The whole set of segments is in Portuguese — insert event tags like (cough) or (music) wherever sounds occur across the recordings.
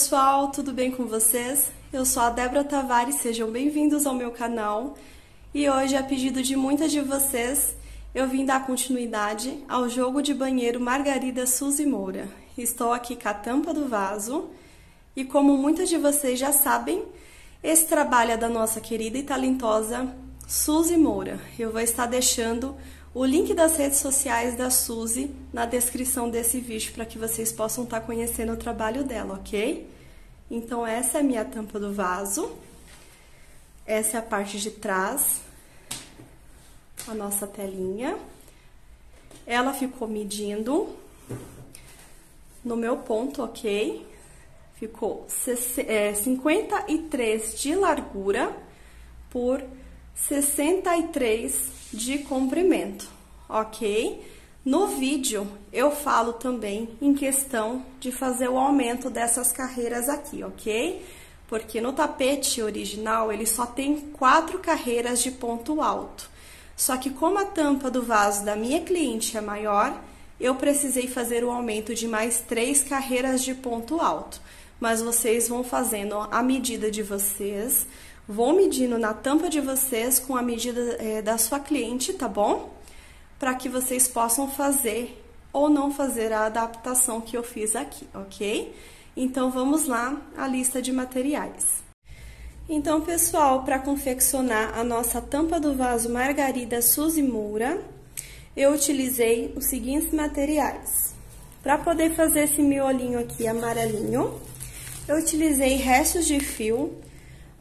pessoal, tudo bem com vocês? Eu sou a Débora Tavares, sejam bem-vindos ao meu canal. E hoje, a pedido de muitas de vocês, eu vim dar continuidade ao jogo de banheiro Margarida Suzy Moura. Estou aqui com a tampa do vaso e como muitas de vocês já sabem, esse trabalho é da nossa querida e talentosa Suzy Moura. Eu vou estar deixando o link das redes sociais da Suzy na descrição desse vídeo para que vocês possam estar conhecendo o trabalho dela, ok? Então, essa é a minha tampa do vaso. Essa é a parte de trás, a nossa telinha. Ela ficou medindo no meu ponto, ok? Ficou 53 é, de largura por 63 de comprimento, ok? No vídeo eu falo também em questão de fazer o aumento dessas carreiras aqui, ok? Porque no tapete original ele só tem quatro carreiras de ponto alto. Só que como a tampa do vaso da minha cliente é maior, eu precisei fazer o aumento de mais três carreiras de ponto alto. Mas vocês vão fazendo a medida de vocês, vou medindo na tampa de vocês com a medida é, da sua cliente, tá bom? Para que vocês possam fazer ou não fazer a adaptação que eu fiz aqui, ok? Então, vamos lá a lista de materiais. Então, pessoal, para confeccionar a nossa tampa do vaso Margarida Suzy Moura, eu utilizei os seguintes materiais. Para poder fazer esse miolinho aqui amarelinho, eu utilizei restos de fio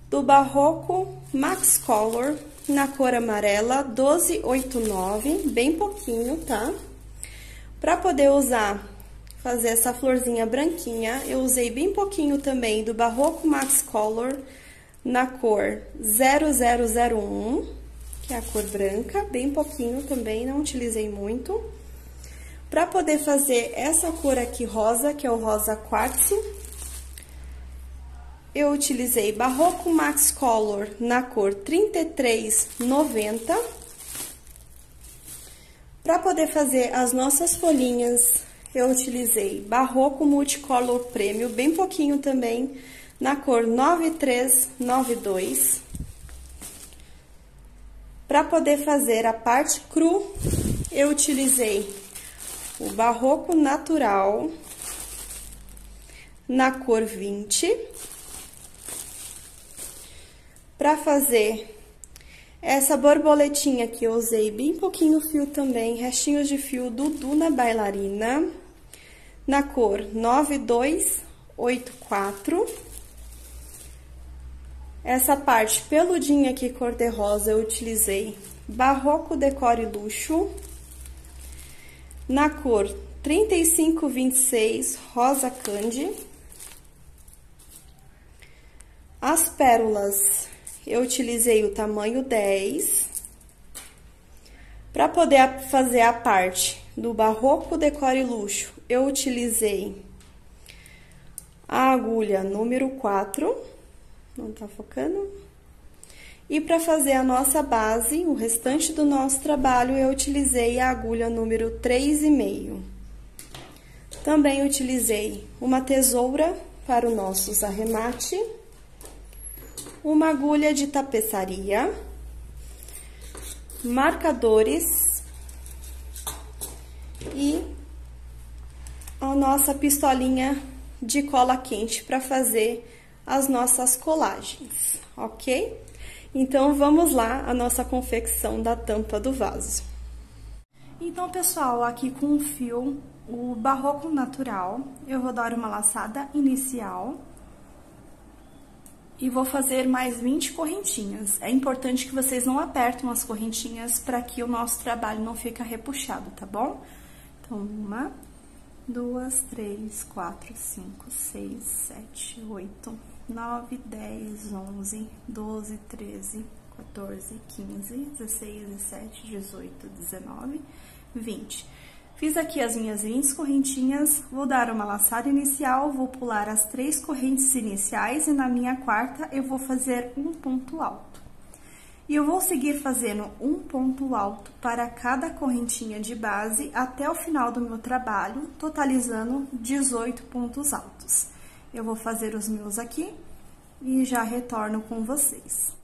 do Barroco Max Color na cor amarela 1289, bem pouquinho, tá? Para poder usar, fazer essa florzinha branquinha, eu usei bem pouquinho também do Barroco Max Color na cor 0001, que é a cor branca, bem pouquinho também, não utilizei muito. Para poder fazer essa cor aqui rosa, que é o rosa quartzo, eu utilizei Barroco Max Color na cor 3390. Para poder fazer as nossas folhinhas, eu utilizei Barroco Multicolor Prêmio, bem pouquinho também, na cor 9392. Para poder fazer a parte cru, eu utilizei o Barroco Natural na cor 20. Para fazer essa borboletinha que eu usei bem pouquinho fio também, restinhos de fio do Duna Bailarina, na cor 9284. Essa parte peludinha aqui cor de rosa eu utilizei Barroco Decore Luxo, na cor 3526 Rosa Candy. As pérolas eu utilizei o tamanho 10. Para poder fazer a parte do Barroco Decore Luxo, eu utilizei a agulha número 4, não tá focando. E para fazer a nossa base, o restante do nosso trabalho, eu utilizei a agulha número 3,5. Também utilizei uma tesoura para o nosso arremate uma agulha de tapeçaria, marcadores e a nossa pistolinha de cola quente para fazer as nossas colagens, ok? Então, vamos lá a nossa confecção da tampa do vaso. Então, pessoal, aqui com o fio, o barroco natural, eu vou dar uma laçada inicial e vou fazer mais 20 correntinhas. É importante que vocês não apertem as correntinhas para que o nosso trabalho não fique repuxado, tá bom? Então, uma, duas, três, quatro, cinco, seis, sete, oito, nove, dez, onze, doze, treze, 14, 15, 16, 17, 18, 19, 20. Fiz aqui as minhas 20 correntinhas, vou dar uma laçada inicial, vou pular as três correntes iniciais e na minha quarta eu vou fazer um ponto alto. E eu vou seguir fazendo um ponto alto para cada correntinha de base até o final do meu trabalho, totalizando 18 pontos altos. eu vou fazer os meus aqui e já retorno com vocês.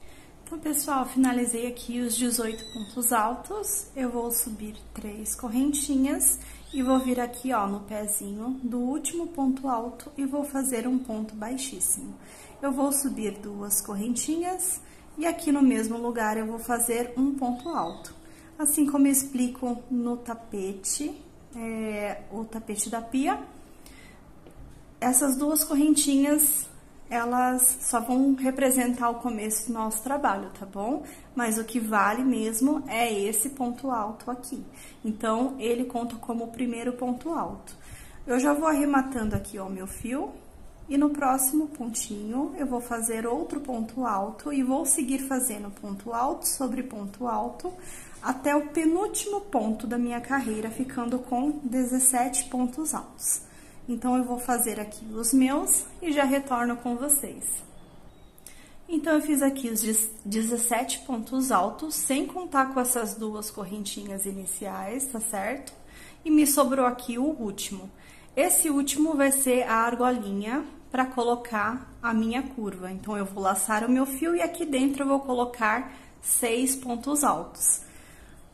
Então, pessoal, finalizei aqui os 18 pontos altos. Eu vou subir três correntinhas e vou vir aqui, ó, no pezinho do último ponto alto e vou fazer um ponto baixíssimo. Eu vou subir duas correntinhas e aqui no mesmo lugar eu vou fazer um ponto alto. Assim como eu explico no tapete, é, o tapete da pia, essas duas correntinhas elas só vão representar o começo do nosso trabalho, tá bom? Mas o que vale mesmo é esse ponto alto aqui. Então, ele conta como o primeiro ponto alto. Eu já vou arrematando aqui, ó, meu fio. E no próximo pontinho, eu vou fazer outro ponto alto e vou seguir fazendo ponto alto sobre ponto alto até o penúltimo ponto da minha carreira, ficando com 17 pontos altos. Então, eu vou fazer aqui os meus e já retorno com vocês. Então, eu fiz aqui os 17 pontos altos, sem contar com essas duas correntinhas iniciais, tá certo? E me sobrou aqui o último. Esse último vai ser a argolinha para colocar a minha curva. Então, eu vou laçar o meu fio e aqui dentro eu vou colocar seis pontos altos.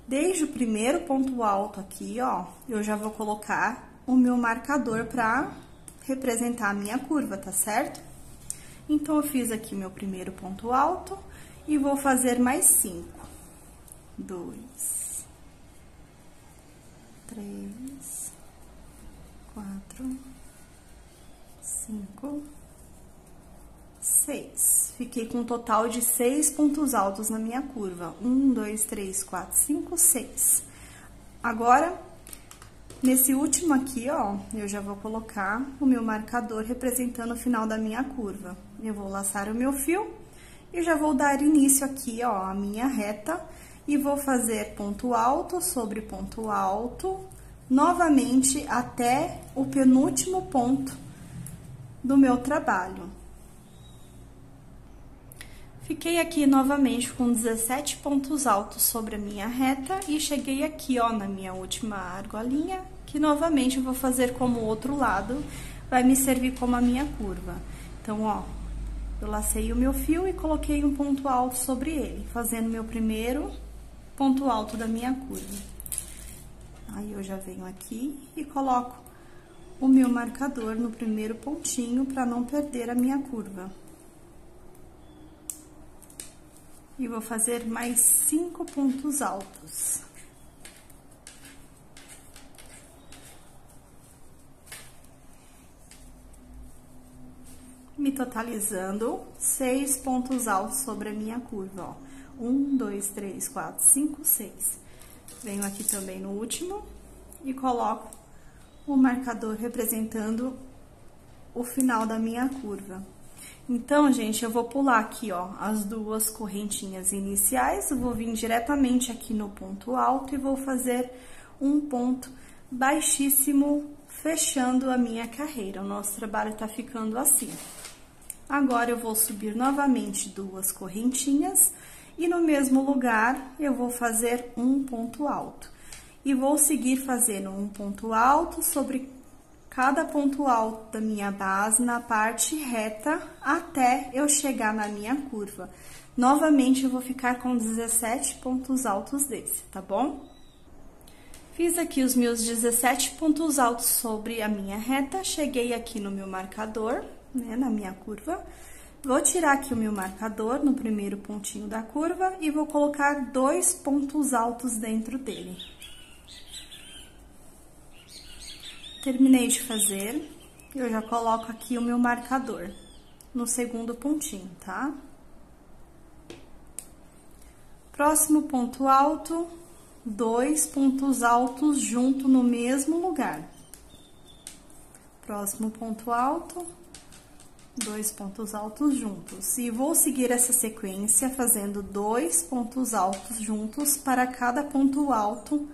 Desde o primeiro ponto alto aqui, ó, eu já vou colocar o meu marcador para representar a minha curva, tá certo? Então, eu fiz aqui meu primeiro ponto alto e vou fazer mais cinco. Dois, três, quatro, cinco, seis. Fiquei com um total de seis pontos altos na minha curva. Um, dois, três, quatro, cinco, seis. Agora, Nesse último aqui, ó, eu já vou colocar o meu marcador representando o final da minha curva. Eu vou laçar o meu fio e já vou dar início aqui, ó, a minha reta e vou fazer ponto alto sobre ponto alto, novamente até o penúltimo ponto do meu trabalho. Fiquei aqui novamente com 17 pontos altos sobre a minha reta e cheguei aqui, ó, na minha última argolinha, que novamente eu vou fazer como outro lado, vai me servir como a minha curva. Então, ó, eu lacei o meu fio e coloquei um ponto alto sobre ele, fazendo meu primeiro ponto alto da minha curva. Aí, eu já venho aqui e coloco o meu marcador no primeiro pontinho para não perder a minha curva. e vou fazer mais cinco pontos altos. Me totalizando seis pontos altos sobre a minha curva, ó. Um, dois, três, quatro, cinco, seis. Venho aqui também no último e coloco o marcador representando o final da minha curva. Então, gente, eu vou pular aqui, ó, as duas correntinhas iniciais, vou vir diretamente aqui no ponto alto e vou fazer um ponto baixíssimo, fechando a minha carreira. O nosso trabalho tá ficando assim. Agora, eu vou subir novamente duas correntinhas e no mesmo lugar eu vou fazer um ponto alto. E vou seguir fazendo um ponto alto sobre cada ponto alto da minha base na parte reta até eu chegar na minha curva. Novamente, eu vou ficar com 17 pontos altos desse, tá bom? Fiz aqui os meus 17 pontos altos sobre a minha reta, cheguei aqui no meu marcador, né, na minha curva. Vou tirar aqui o meu marcador no primeiro pontinho da curva e vou colocar dois pontos altos dentro dele. Terminei de fazer, eu já coloco aqui o meu marcador no segundo pontinho, tá? Próximo ponto alto, dois pontos altos junto no mesmo lugar. Próximo ponto alto, dois pontos altos juntos. E vou seguir essa sequência fazendo dois pontos altos juntos para cada ponto alto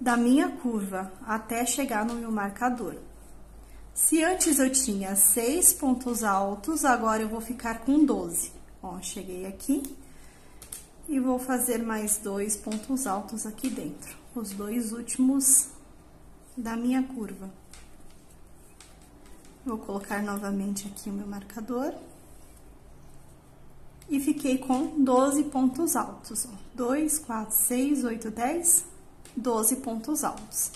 da minha curva até chegar no meu marcador. Se antes eu tinha seis pontos altos, agora eu vou ficar com 12. Ó, cheguei aqui e vou fazer mais dois pontos altos aqui dentro, os dois últimos da minha curva. Vou colocar novamente aqui o meu marcador. E fiquei com 12 pontos altos, ó. 2, 4, 6, 8, 10, 12 pontos altos.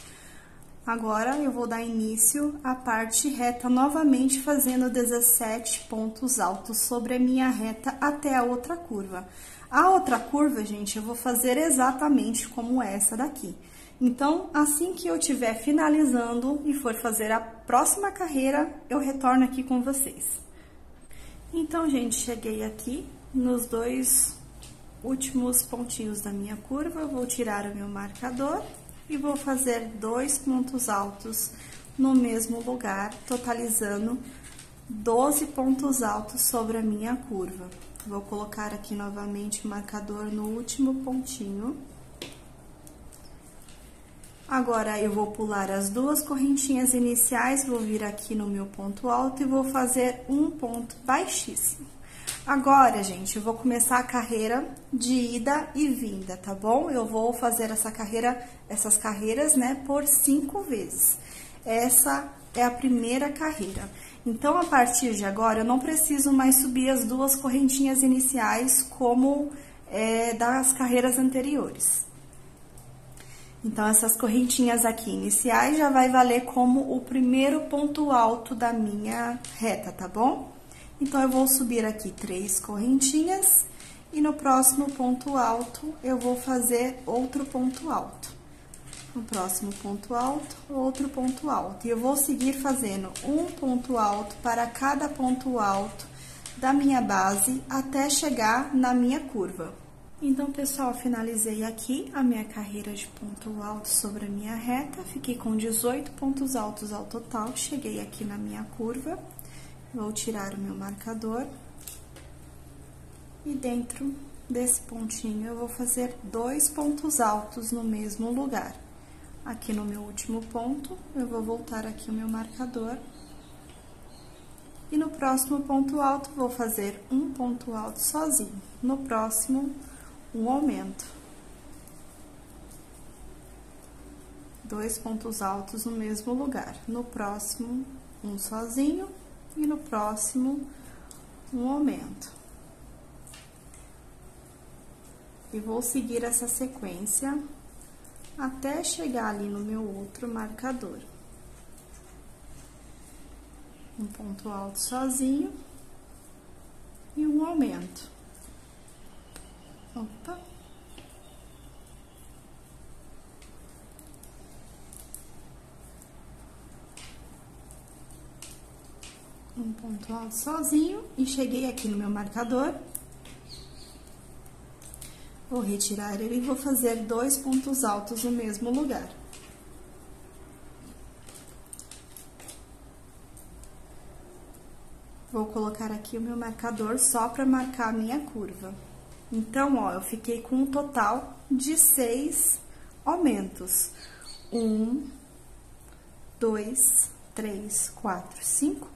Agora, eu vou dar início à parte reta novamente, fazendo 17 pontos altos sobre a minha reta até a outra curva. A outra curva, gente, eu vou fazer exatamente como essa daqui. Então, assim que eu estiver finalizando e for fazer a próxima carreira, eu retorno aqui com vocês. Então, gente, cheguei aqui nos dois últimos pontinhos da minha curva, vou tirar o meu marcador e vou fazer dois pontos altos no mesmo lugar, totalizando 12 pontos altos sobre a minha curva. Vou colocar aqui novamente o marcador no último pontinho. Agora, eu vou pular as duas correntinhas iniciais, vou vir aqui no meu ponto alto e vou fazer um ponto baixíssimo. Agora, gente, eu vou começar a carreira de ida e vinda, tá bom? Eu vou fazer essa carreira, essas carreiras, né, por cinco vezes. Essa é a primeira carreira. Então, a partir de agora, eu não preciso mais subir as duas correntinhas iniciais como é, das carreiras anteriores. Então, essas correntinhas aqui iniciais já vai valer como o primeiro ponto alto da minha reta, tá bom? Então, eu vou subir aqui três correntinhas e no próximo ponto alto eu vou fazer outro ponto alto. No próximo ponto alto, outro ponto alto. E eu vou seguir fazendo um ponto alto para cada ponto alto da minha base até chegar na minha curva. Então, pessoal, finalizei aqui a minha carreira de ponto alto sobre a minha reta. Fiquei com 18 pontos altos ao total. Cheguei aqui na minha curva. Vou tirar o meu marcador. E dentro desse pontinho, eu vou fazer dois pontos altos no mesmo lugar. Aqui no meu último ponto, eu vou voltar aqui o meu marcador. E no próximo ponto alto, vou fazer um ponto alto sozinho. No próximo, um aumento. Dois pontos altos no mesmo lugar. No próximo, um sozinho e no próximo um aumento. E vou seguir essa sequência até chegar ali no meu outro marcador. Um ponto alto sozinho e um aumento. Opa! um ponto alto sozinho e cheguei aqui no meu marcador. Vou retirar ele e vou fazer dois pontos altos no mesmo lugar. Vou colocar aqui o meu marcador só para marcar a minha curva. Então, ó, eu fiquei com um total de seis aumentos. Um, dois, três, quatro, cinco,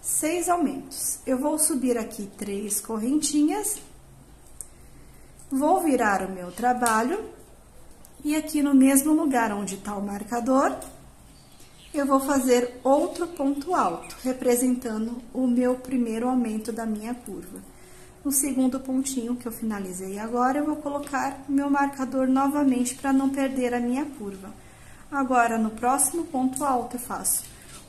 seis aumentos. Eu vou subir aqui três correntinhas, vou virar o meu trabalho e aqui no mesmo lugar onde está o marcador, eu vou fazer outro ponto alto, representando o meu primeiro aumento da minha curva. No segundo pontinho que eu finalizei agora, eu vou colocar meu marcador novamente para não perder a minha curva. Agora, no próximo ponto alto, eu faço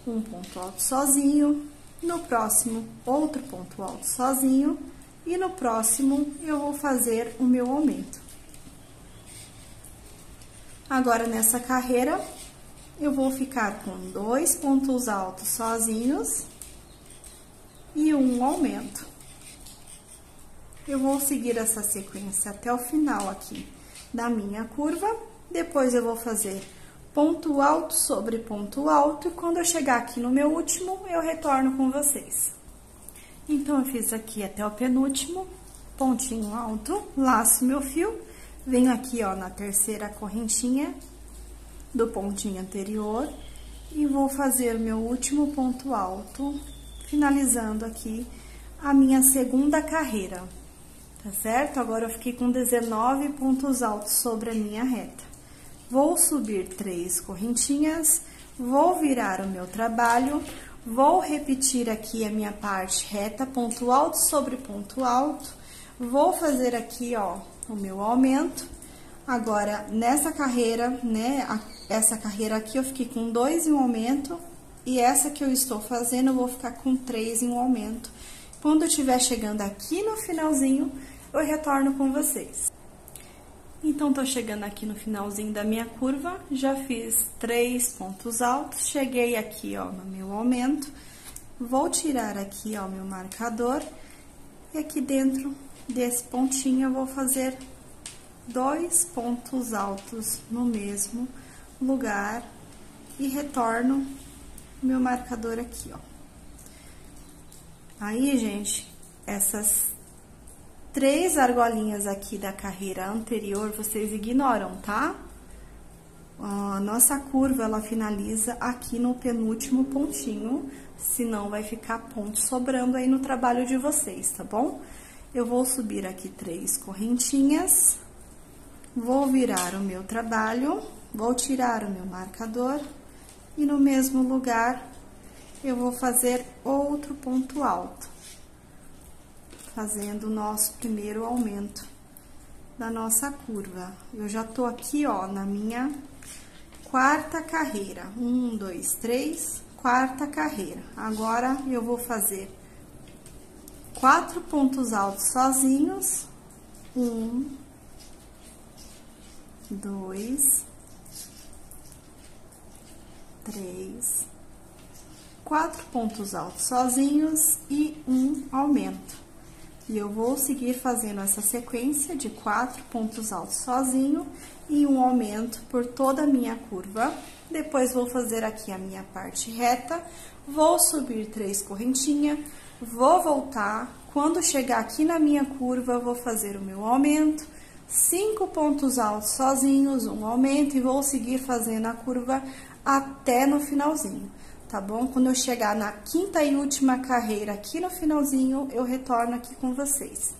um ponto alto sozinho, no próximo, outro ponto alto sozinho. E no próximo, eu vou fazer o meu aumento. Agora, nessa carreira, eu vou ficar com dois pontos altos sozinhos e um aumento. Eu vou seguir essa sequência até o final aqui da minha curva. Depois, eu vou fazer ponto alto sobre ponto alto, e quando eu chegar aqui no meu último, eu retorno com vocês. Então, eu fiz aqui até o penúltimo, pontinho alto, laço meu fio, venho aqui, ó, na terceira correntinha do pontinho anterior, e vou fazer meu último ponto alto, finalizando aqui a minha segunda carreira, tá certo? Agora, eu fiquei com 19 pontos altos sobre a minha reta. Vou subir três correntinhas, vou virar o meu trabalho, Vou repetir aqui a minha parte reta, ponto alto sobre ponto alto. Vou fazer aqui, ó, o meu aumento. Agora, nessa carreira, né, essa carreira aqui eu fiquei com dois em um aumento. E essa que eu estou fazendo, eu vou ficar com três em um aumento. Quando eu estiver chegando aqui no finalzinho, eu retorno com vocês. Então, tô chegando aqui no finalzinho da minha curva, já fiz três pontos altos, cheguei aqui, ó, no meu aumento, vou tirar aqui, ó, meu marcador, e aqui dentro desse pontinho eu vou fazer dois pontos altos no mesmo lugar. E retorno meu marcador aqui, ó. Aí, gente, essas três argolinhas aqui da carreira anterior, vocês ignoram, tá? A nossa curva, ela finaliza aqui no penúltimo pontinho, senão vai ficar ponto sobrando aí no trabalho de vocês, tá bom? Eu vou subir aqui três correntinhas, vou virar o meu trabalho, vou tirar o meu marcador e no mesmo lugar eu vou fazer outro ponto alto fazendo o nosso primeiro aumento da nossa curva. Eu já tô aqui, ó, na minha quarta carreira. Um, dois, três, quarta carreira. Agora, eu vou fazer quatro pontos altos sozinhos. Um, dois, três, quatro pontos altos sozinhos e um aumento. E eu vou seguir fazendo essa sequência de quatro pontos altos sozinho e um aumento por toda a minha curva. Depois, vou fazer aqui a minha parte reta, vou subir três correntinhas, vou voltar. Quando chegar aqui na minha curva, vou fazer o meu aumento, cinco pontos altos sozinhos, um aumento, e vou seguir fazendo a curva até no finalzinho tá bom? Quando eu chegar na quinta e última carreira aqui no finalzinho, eu retorno aqui com vocês.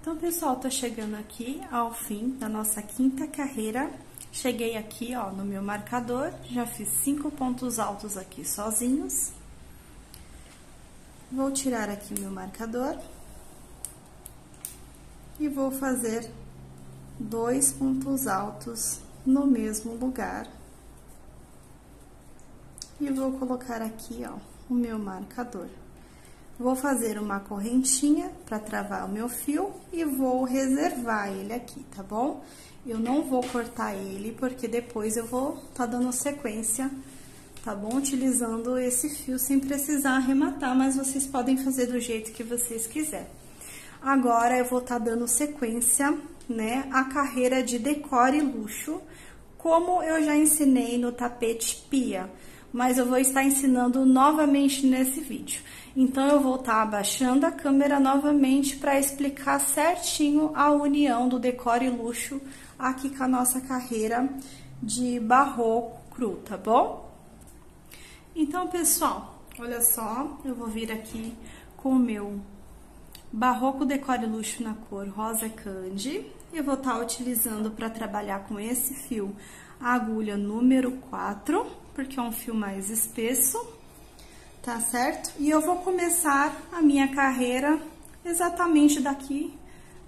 Então, pessoal, tô chegando aqui ao fim da nossa quinta carreira. Cheguei aqui, ó, no meu marcador, já fiz cinco pontos altos aqui sozinhos. Vou tirar aqui o meu marcador. E vou fazer dois pontos altos no mesmo lugar e vou colocar aqui, ó, o meu marcador. Vou fazer uma correntinha para travar o meu fio e vou reservar ele aqui, tá bom? Eu não vou cortar ele, porque depois eu vou tá dando sequência, tá bom? Utilizando esse fio sem precisar arrematar, mas vocês podem fazer do jeito que vocês quiserem. Agora, eu vou tá dando sequência, né, a carreira de decore luxo, como eu já ensinei no tapete pia mas eu vou estar ensinando novamente nesse vídeo. Então, eu vou estar abaixando a câmera novamente para explicar certinho a união do decore luxo aqui com a nossa carreira de barroco cru, tá bom? Então, pessoal, olha só, eu vou vir aqui com o meu barroco decore luxo na cor rosa candy. Eu vou estar utilizando para trabalhar com esse fio a agulha número 4 porque é um fio mais espesso, tá certo? E eu vou começar a minha carreira exatamente daqui,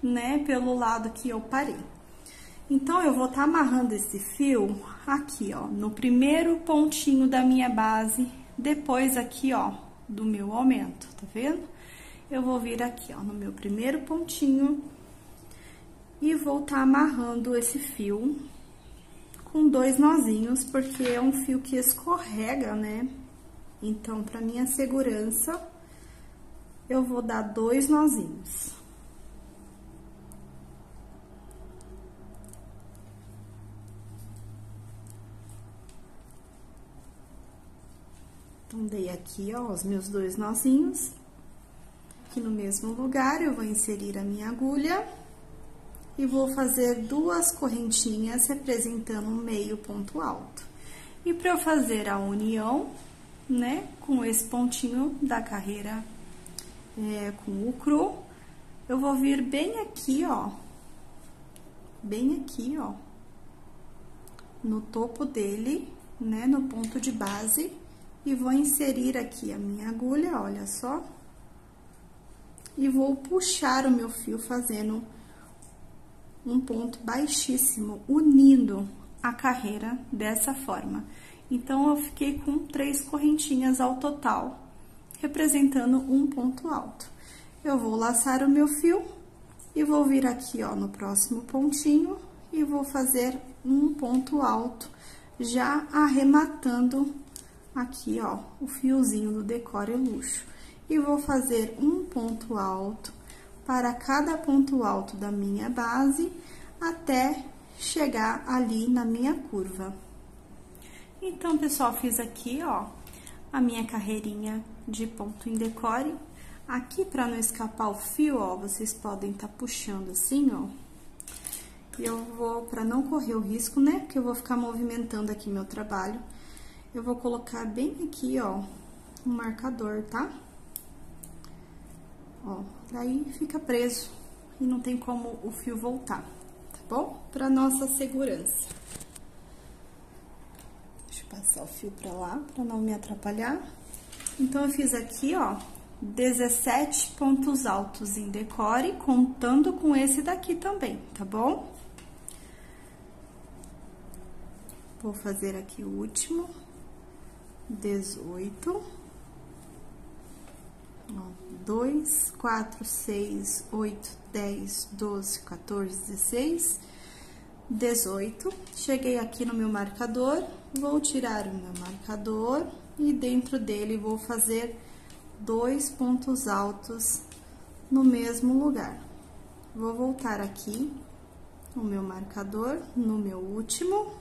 né, pelo lado que eu parei. Então, eu vou estar tá amarrando esse fio aqui, ó, no primeiro pontinho da minha base, depois aqui, ó, do meu aumento, tá vendo? Eu vou vir aqui, ó, no meu primeiro pontinho e vou estar tá amarrando esse fio com dois nozinhos, porque é um fio que escorrega, né? Então, para minha segurança, eu vou dar dois nozinhos. Então, dei aqui, ó, os meus dois nozinhos. Aqui no mesmo lugar, eu vou inserir a minha agulha e vou fazer duas correntinhas representando um meio ponto alto. E para eu fazer a união, né, com esse pontinho da carreira é, com o cru, eu vou vir bem aqui, ó, bem aqui, ó, no topo dele, né, no ponto de base, e vou inserir aqui a minha agulha, olha só. E vou puxar o meu fio fazendo um ponto baixíssimo, unindo a carreira dessa forma. Então, eu fiquei com três correntinhas ao total, representando um ponto alto. Eu vou laçar o meu fio e vou vir aqui, ó, no próximo pontinho e vou fazer um ponto alto, já arrematando aqui, ó, o fiozinho do Decore Luxo. E vou fazer um ponto alto para cada ponto alto da minha base, até chegar ali na minha curva. Então, pessoal, fiz aqui, ó, a minha carreirinha de ponto em decore. Aqui, para não escapar o fio, ó, vocês podem estar tá puxando assim, ó. Eu vou, para não correr o risco, né, porque eu vou ficar movimentando aqui meu trabalho, eu vou colocar bem aqui, ó, um marcador, tá? Ó, daí fica preso e não tem como o fio voltar, tá bom? Para nossa segurança. Deixa eu passar o fio pra lá, pra não me atrapalhar. Então, eu fiz aqui, ó, 17 pontos altos em decore, contando com esse daqui também, tá bom? Vou fazer aqui o último, 18. Ó, 2, 4, 6, 8, 10, 12, 14, 16, 18. Cheguei aqui no meu marcador, vou tirar o meu marcador e dentro dele vou fazer dois pontos altos no mesmo lugar. Vou voltar aqui o meu marcador no meu último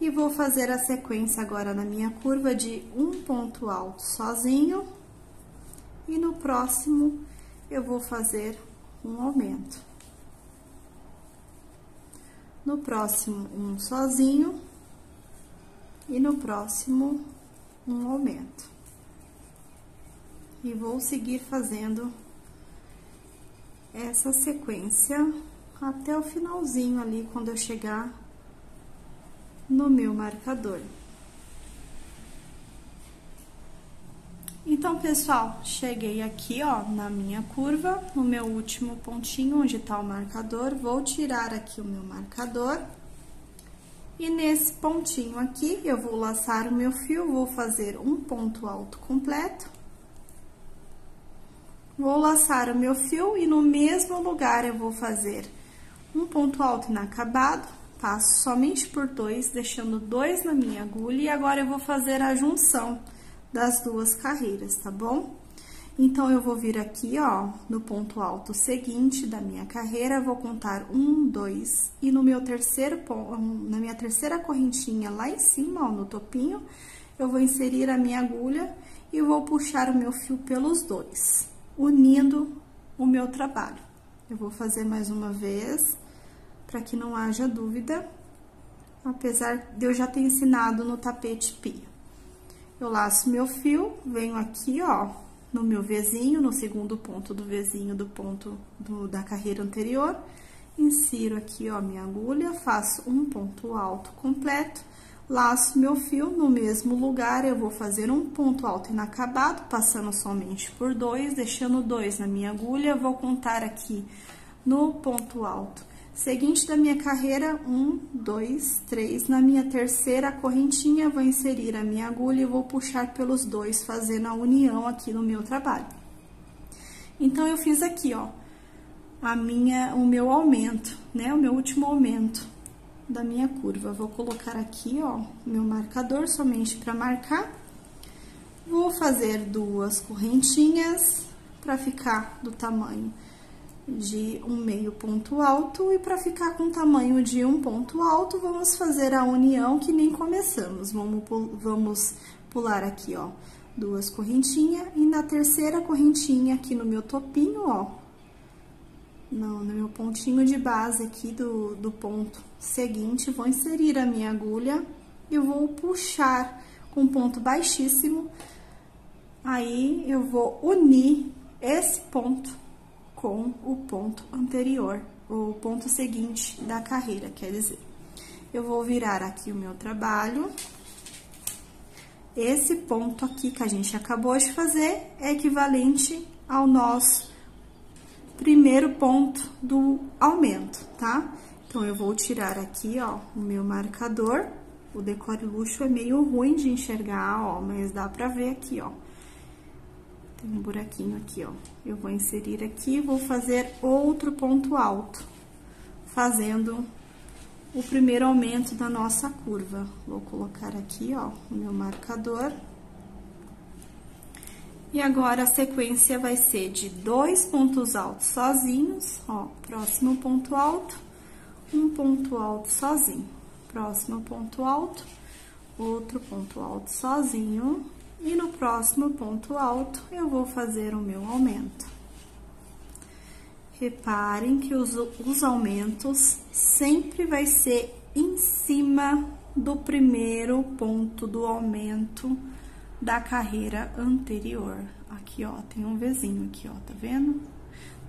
e vou fazer a sequência agora na minha curva de um ponto alto sozinho e no próximo eu vou fazer um aumento. No próximo, um sozinho e no próximo, um aumento. E vou seguir fazendo essa sequência até o finalzinho ali, quando eu chegar no meu marcador. Então, pessoal, cheguei aqui, ó, na minha curva, no meu último pontinho, onde tá o marcador, vou tirar aqui o meu marcador. E nesse pontinho aqui, eu vou laçar o meu fio, vou fazer um ponto alto completo. Vou laçar o meu fio e no mesmo lugar eu vou fazer um ponto alto inacabado, passo somente por dois, deixando dois na minha agulha, e agora eu vou fazer a junção das duas carreiras, tá bom? Então, eu vou vir aqui, ó, no ponto alto seguinte da minha carreira, vou contar um, dois, e no meu terceiro ponto, na minha terceira correntinha lá em cima, ó, no topinho, eu vou inserir a minha agulha e vou puxar o meu fio pelos dois, unindo o meu trabalho. Eu vou fazer mais uma vez para que não haja dúvida, apesar de eu já ter ensinado no tapete pia. Eu laço meu fio, venho aqui, ó, no meu vizinho, no segundo ponto do vizinho do ponto do, da carreira anterior, insiro aqui, ó, minha agulha, faço um ponto alto completo, laço meu fio no mesmo lugar, eu vou fazer um ponto alto inacabado, passando somente por dois, deixando dois na minha agulha, vou contar aqui no ponto alto Seguinte da minha carreira, um, dois, três. Na minha terceira correntinha, vou inserir a minha agulha e vou puxar pelos dois, fazendo a união aqui no meu trabalho. Então, eu fiz aqui, ó, a minha, o meu aumento, né? O meu último aumento da minha curva. Vou colocar aqui, ó, meu marcador somente para marcar. Vou fazer duas correntinhas para ficar do tamanho de um meio ponto alto e para ficar com tamanho de um ponto alto, vamos fazer a união que nem começamos. Vamos, vamos pular aqui, ó, duas correntinhas e na terceira correntinha aqui no meu topinho, ó, no, no meu pontinho de base aqui do, do ponto seguinte, vou inserir a minha agulha e vou puxar com ponto baixíssimo, aí eu vou unir esse ponto com o ponto anterior, o ponto seguinte da carreira, quer dizer. Eu vou virar aqui o meu trabalho esse ponto aqui que a gente acabou de fazer é equivalente ao nosso primeiro ponto do aumento, tá? Então, eu vou tirar aqui, ó, o meu marcador. O decore luxo é meio ruim de enxergar, ó, mas dá pra ver aqui, ó. Tem um buraquinho aqui, ó. Eu vou inserir aqui, vou fazer outro ponto alto, fazendo o primeiro aumento da nossa curva. Vou colocar aqui, ó, o meu marcador. E agora, a sequência vai ser de dois pontos altos sozinhos, ó, próximo ponto alto, um ponto alto sozinho, próximo ponto alto, outro ponto alto sozinho, e no próximo ponto alto, eu vou fazer o meu aumento. Reparem que os, os aumentos sempre vai ser em cima do primeiro ponto do aumento da carreira anterior. Aqui, ó, tem um Vzinho aqui, ó, tá vendo?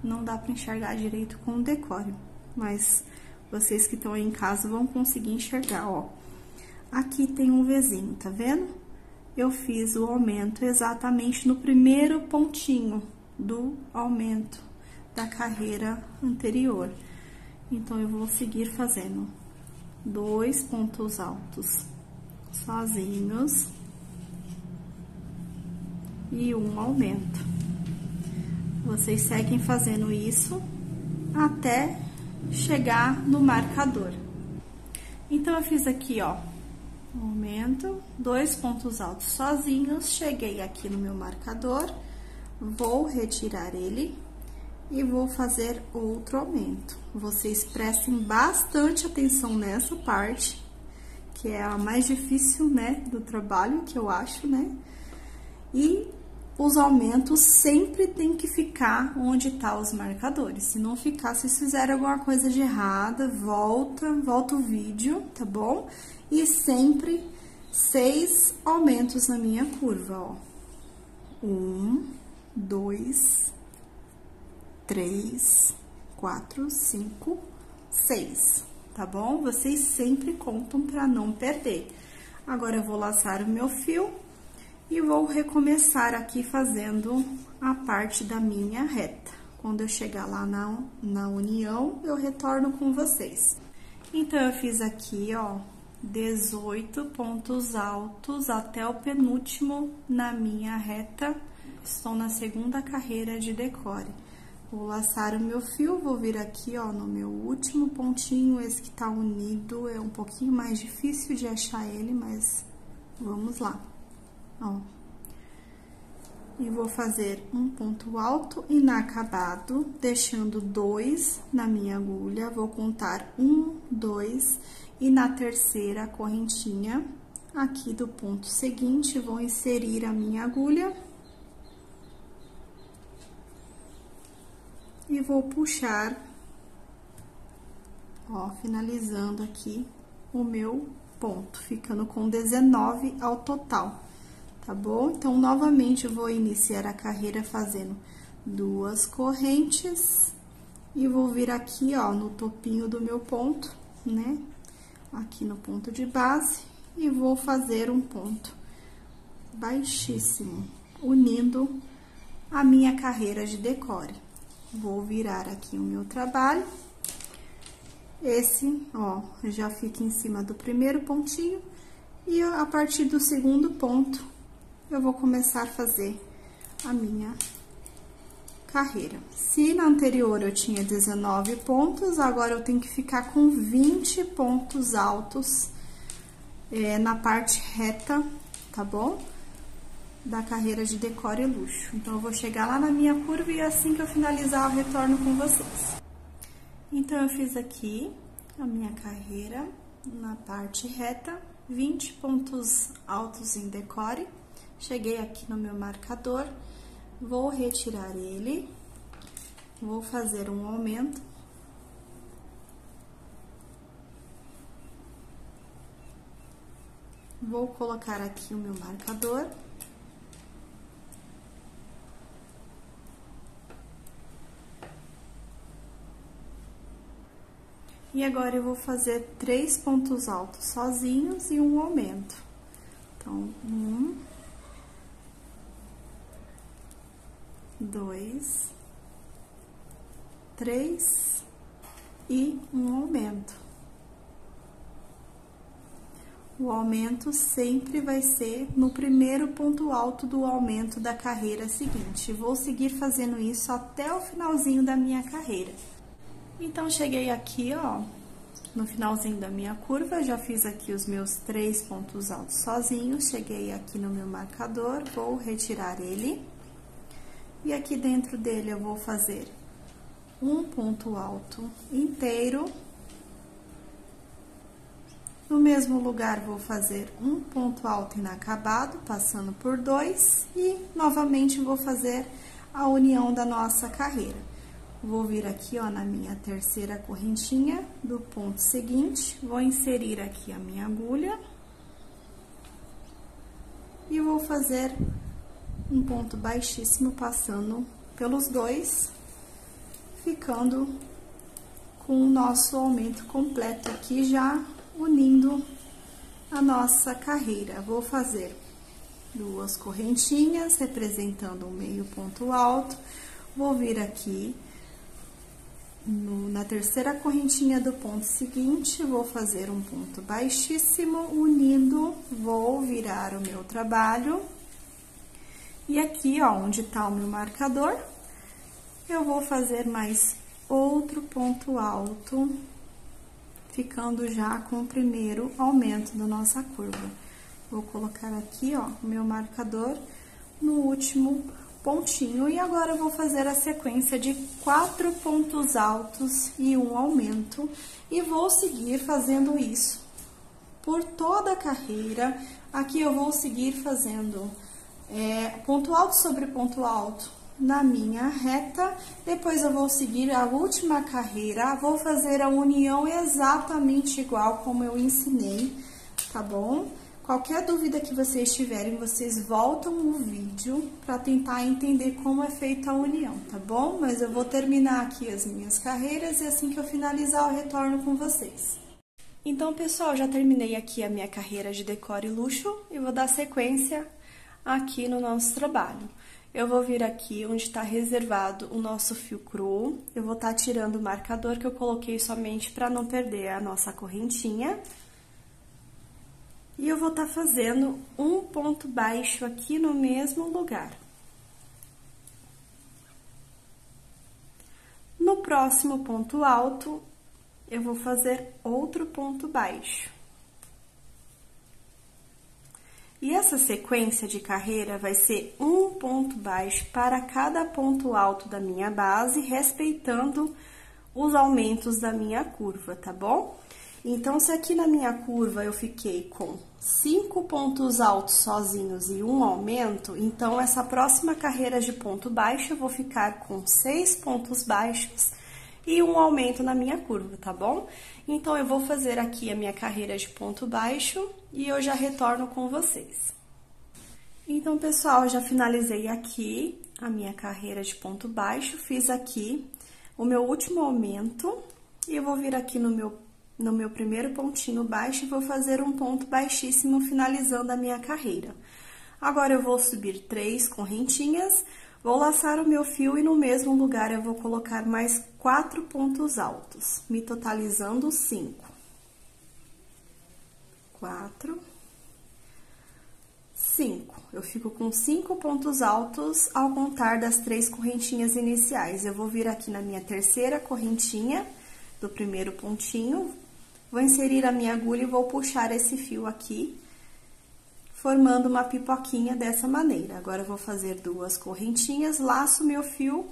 Não dá pra enxergar direito com o decore, mas vocês que estão aí em casa vão conseguir enxergar, ó. Aqui tem um Vzinho, tá vendo? Eu fiz o aumento exatamente no primeiro pontinho do aumento da carreira anterior. Então, eu vou seguir fazendo dois pontos altos sozinhos e um aumento. Vocês seguem fazendo isso até chegar no marcador. Então, eu fiz aqui, ó, um aumento, dois pontos altos sozinhos, cheguei aqui no meu marcador, vou retirar ele e vou fazer outro aumento. Vocês prestem bastante atenção nessa parte, que é a mais difícil, né, do trabalho, que eu acho, né? E os aumentos sempre tem que ficar onde tá os marcadores. Se não ficar, se fizerem alguma coisa de errada, volta, volta o vídeo, tá bom? E sempre seis aumentos na minha curva, ó. Um, dois, três, quatro, cinco, seis, tá bom? Vocês sempre contam para não perder. Agora, eu vou laçar o meu fio e vou recomeçar aqui fazendo a parte da minha reta. Quando eu chegar lá na, na união, eu retorno com vocês. Então, eu fiz aqui, ó, 18 pontos altos até o penúltimo na minha reta. Estou na segunda carreira de decore. Vou laçar o meu fio, vou vir aqui, ó, no meu último pontinho, esse que tá unido, é um pouquinho mais difícil de achar ele, mas vamos lá, ó. E vou fazer um ponto alto inacabado, deixando dois na minha agulha, vou contar um, dois, e na terceira correntinha, aqui do ponto seguinte, vou inserir a minha agulha e vou puxar, ó, finalizando aqui o meu ponto, ficando com 19 ao total, tá bom? Então, novamente, vou iniciar a carreira fazendo duas correntes e vou vir aqui, ó, no topinho do meu ponto, né? Aqui no ponto de base e vou fazer um ponto baixíssimo, unindo a minha carreira de decore. Vou virar aqui o meu trabalho. Esse, ó, já fica em cima do primeiro pontinho. E a partir do segundo ponto, eu vou começar a fazer a minha carreira. Se na anterior eu tinha 19 pontos, agora eu tenho que ficar com 20 pontos altos é, na parte reta, tá bom? da carreira de decore e luxo. Então, eu vou chegar lá na minha curva e assim que eu finalizar, eu retorno com vocês. Então, eu fiz aqui a minha carreira na parte reta, 20 pontos altos em decore. Cheguei aqui no meu marcador, vou retirar ele, vou fazer um aumento. Vou colocar aqui o meu marcador. E agora, eu vou fazer três pontos altos sozinhos e um aumento. Então, um, dois, três e um aumento. O aumento sempre vai ser no primeiro ponto alto do aumento da carreira seguinte. Vou seguir fazendo isso até o finalzinho da minha carreira. Então, cheguei aqui, ó, no finalzinho da minha curva, já fiz aqui os meus três pontos altos sozinhos. Cheguei aqui no meu marcador, vou retirar ele. E aqui dentro dele eu vou fazer um ponto alto inteiro no mesmo lugar, vou fazer um ponto alto inacabado, passando por dois, e novamente vou fazer a união da nossa carreira. Vou vir aqui, ó, na minha terceira correntinha do ponto seguinte, vou inserir aqui a minha agulha. E vou fazer um ponto baixíssimo passando pelos dois, ficando com o nosso aumento completo aqui já unindo a nossa carreira. Vou fazer duas correntinhas, representando um meio ponto alto. Vou vir aqui no, na terceira correntinha do ponto seguinte, vou fazer um ponto baixíssimo, unindo, vou virar o meu trabalho. E aqui, ó, onde tá o meu marcador, eu vou fazer mais outro ponto alto ficando já com o primeiro aumento da nossa curva. Vou colocar aqui, ó, o meu marcador no último pontinho. E agora eu vou fazer a sequência de quatro pontos altos e um aumento. E vou seguir fazendo isso por toda a carreira. Aqui eu vou seguir fazendo é, ponto alto sobre ponto alto, na minha reta, depois eu vou seguir a última carreira, vou fazer a união exatamente igual como eu ensinei, tá bom? Qualquer dúvida que vocês tiverem, vocês voltam o vídeo para tentar entender como é feita a união, tá bom? Mas eu vou terminar aqui as minhas carreiras e assim que eu finalizar eu retorno com vocês. Então, pessoal, já terminei aqui a minha carreira de decoro e luxo e vou dar sequência aqui no nosso trabalho. Eu vou vir aqui onde está reservado o nosso fio cru, eu vou estar tá tirando o marcador que eu coloquei somente para não perder a nossa correntinha. E eu vou estar tá fazendo um ponto baixo aqui no mesmo lugar. No próximo ponto alto, eu vou fazer outro ponto baixo. E essa sequência de carreira vai ser um ponto baixo para cada ponto alto da minha base, respeitando os aumentos da minha curva, tá bom? Então, se aqui na minha curva eu fiquei com cinco pontos altos sozinhos e um aumento, então essa próxima carreira de ponto baixo eu vou ficar com seis pontos baixos e um aumento na minha curva, tá bom? Então, eu vou fazer aqui a minha carreira de ponto baixo e eu já retorno com vocês. Então, pessoal, já finalizei aqui a minha carreira de ponto baixo, fiz aqui o meu último aumento e eu vou vir aqui no meu, no meu primeiro pontinho baixo e vou fazer um ponto baixíssimo finalizando a minha carreira. Agora, eu vou subir três correntinhas Vou laçar o meu fio e no mesmo lugar eu vou colocar mais quatro pontos altos, me totalizando cinco. Quatro. Cinco. Eu fico com cinco pontos altos ao contar das três correntinhas iniciais. Eu vou vir aqui na minha terceira correntinha do primeiro pontinho, vou inserir a minha agulha e vou puxar esse fio aqui formando uma pipoquinha dessa maneira. Agora, vou fazer duas correntinhas, laço meu fio,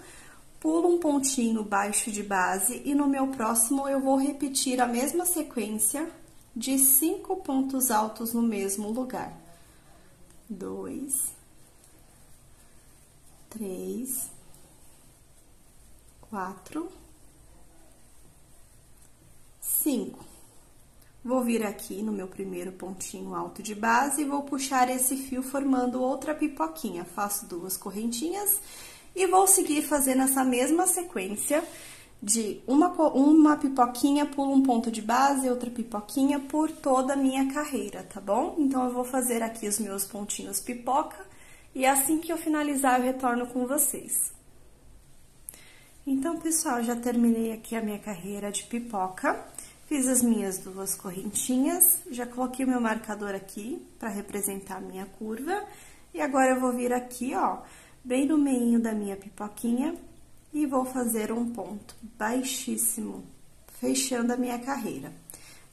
pulo um pontinho baixo de base e no meu próximo eu vou repetir a mesma sequência de cinco pontos altos no mesmo lugar. Dois, três, quatro, cinco. Vou vir aqui no meu primeiro pontinho alto de base e vou puxar esse fio formando outra pipoquinha. Faço duas correntinhas e vou seguir fazendo essa mesma sequência de uma, uma pipoquinha por um ponto de base, outra pipoquinha por toda a minha carreira, tá bom? Então, eu vou fazer aqui os meus pontinhos pipoca e assim que eu finalizar, eu retorno com vocês. Então, pessoal, já terminei aqui a minha carreira de pipoca. Fiz as minhas duas correntinhas, já coloquei o meu marcador aqui para representar a minha curva. E agora, eu vou vir aqui, ó, bem no meio da minha pipoquinha e vou fazer um ponto baixíssimo, fechando a minha carreira.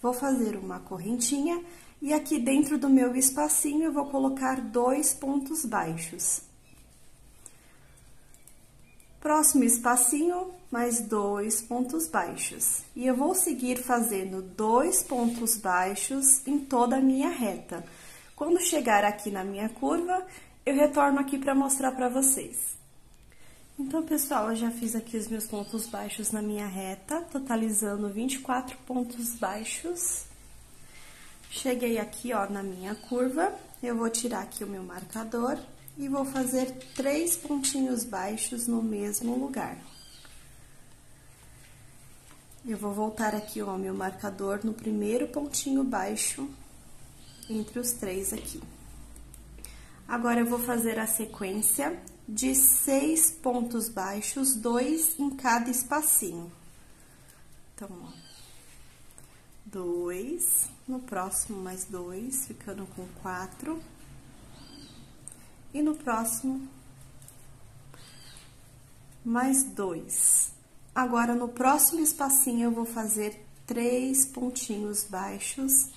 Vou fazer uma correntinha e aqui dentro do meu espacinho eu vou colocar dois pontos baixos. Próximo espacinho, mais dois pontos baixos. E eu vou seguir fazendo dois pontos baixos em toda a minha reta. Quando chegar aqui na minha curva, eu retorno aqui para mostrar para vocês. Então, pessoal, eu já fiz aqui os meus pontos baixos na minha reta, totalizando 24 pontos baixos. Cheguei aqui, ó, na minha curva, eu vou tirar aqui o meu marcador e vou fazer três pontinhos baixos no mesmo lugar. Eu vou voltar aqui, ó, meu marcador no primeiro pontinho baixo entre os três aqui. Agora, eu vou fazer a sequência de seis pontos baixos, dois em cada espacinho. Então, ó, dois, no próximo mais dois, ficando com quatro. E no próximo, mais dois. Agora, no próximo espacinho, eu vou fazer três pontinhos baixos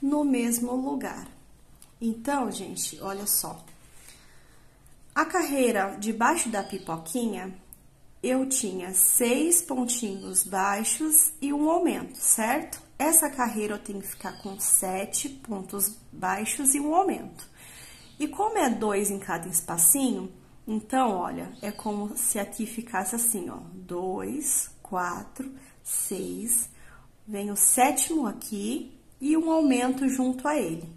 no mesmo lugar. Então, gente, olha só. A carreira debaixo da pipoquinha, eu tinha seis pontinhos baixos e um aumento, certo? Essa carreira eu tenho que ficar com sete pontos baixos e um aumento. E como é dois em cada espacinho, então, olha, é como se aqui ficasse assim, ó, dois, quatro, seis, vem o sétimo aqui e um aumento junto a ele,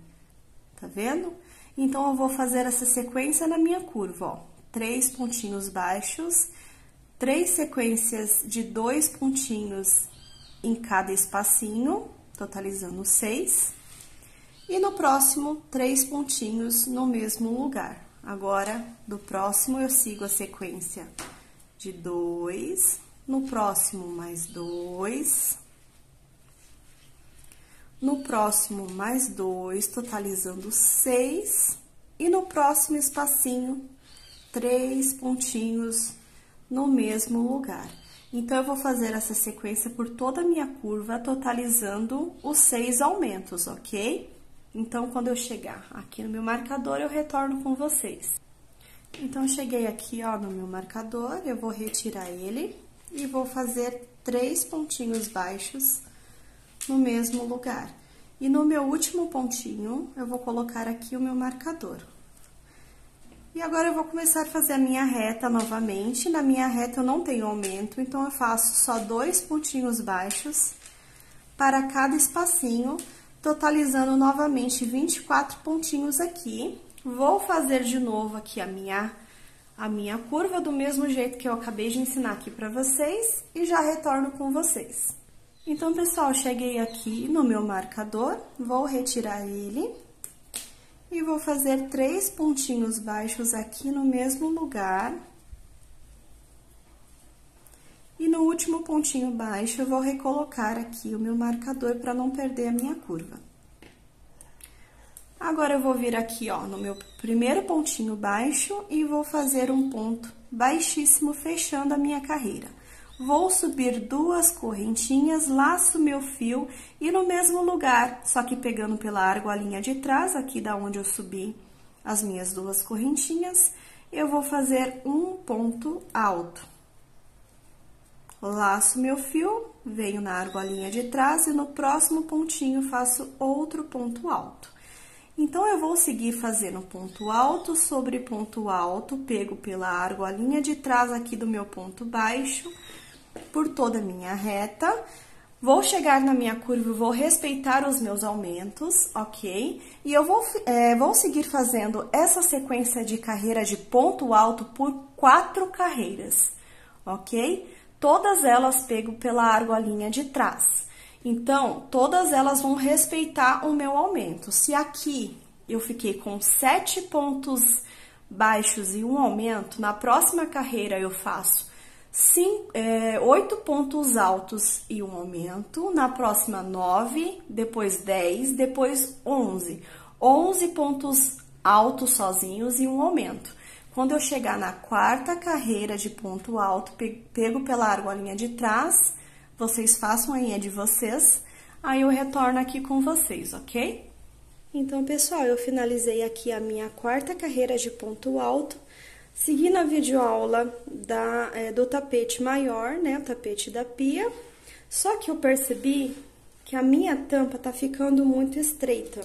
tá vendo? Então, eu vou fazer essa sequência na minha curva, ó. Três pontinhos baixos, três sequências de dois pontinhos em cada espacinho, totalizando seis. E no próximo, três pontinhos no mesmo lugar. Agora, do próximo, eu sigo a sequência de dois, no próximo, mais dois, no próximo, mais dois, totalizando seis. E no próximo espacinho, três pontinhos no mesmo lugar. Então, eu vou fazer essa sequência por toda a minha curva, totalizando os seis aumentos, ok? Então, quando eu chegar aqui no meu marcador, eu retorno com vocês. Então, cheguei aqui, ó, no meu marcador, eu vou retirar ele e vou fazer três pontinhos baixos no mesmo lugar. E no meu último pontinho, eu vou colocar aqui o meu marcador. E agora, eu vou começar a fazer a minha reta novamente. Na minha reta, eu não tenho aumento, então, eu faço só dois pontinhos baixos para cada espacinho, totalizando novamente 24 pontinhos aqui. Vou fazer de novo aqui a minha, a minha curva, do mesmo jeito que eu acabei de ensinar aqui para vocês, e já retorno com vocês. Então, pessoal, cheguei aqui no meu marcador, vou retirar ele e vou fazer três pontinhos baixos aqui no mesmo lugar. E no último pontinho baixo, eu vou recolocar aqui o meu marcador para não perder a minha curva. Agora, eu vou vir aqui, ó, no meu primeiro pontinho baixo e vou fazer um ponto baixíssimo, fechando a minha carreira. Vou subir duas correntinhas, laço meu fio e no mesmo lugar, só que pegando pela argolinha de trás, aqui da onde eu subi as minhas duas correntinhas, eu vou fazer um ponto alto. Laço meu fio, venho na argolinha de trás e no próximo pontinho faço outro ponto alto. Então, eu vou seguir fazendo ponto alto sobre ponto alto, pego pela argolinha de trás aqui do meu ponto baixo, por toda a minha reta. Vou chegar na minha curva, vou respeitar os meus aumentos, ok? E eu vou, é, vou seguir fazendo essa sequência de carreira de ponto alto por quatro carreiras, ok? todas elas pego pela argolinha de trás. Então, todas elas vão respeitar o meu aumento. Se aqui eu fiquei com sete pontos baixos e um aumento, na próxima carreira eu faço cinco, é, oito pontos altos e um aumento, na próxima nove, depois dez, depois onze. Onze pontos altos sozinhos e um aumento. Quando eu chegar na quarta carreira de ponto alto, pego pela argolinha de trás, vocês façam a linha de vocês, aí eu retorno aqui com vocês, ok? Então, pessoal, eu finalizei aqui a minha quarta carreira de ponto alto, segui na videoaula da, é, do tapete maior, né, o tapete da pia, só que eu percebi que a minha tampa tá ficando muito estreita.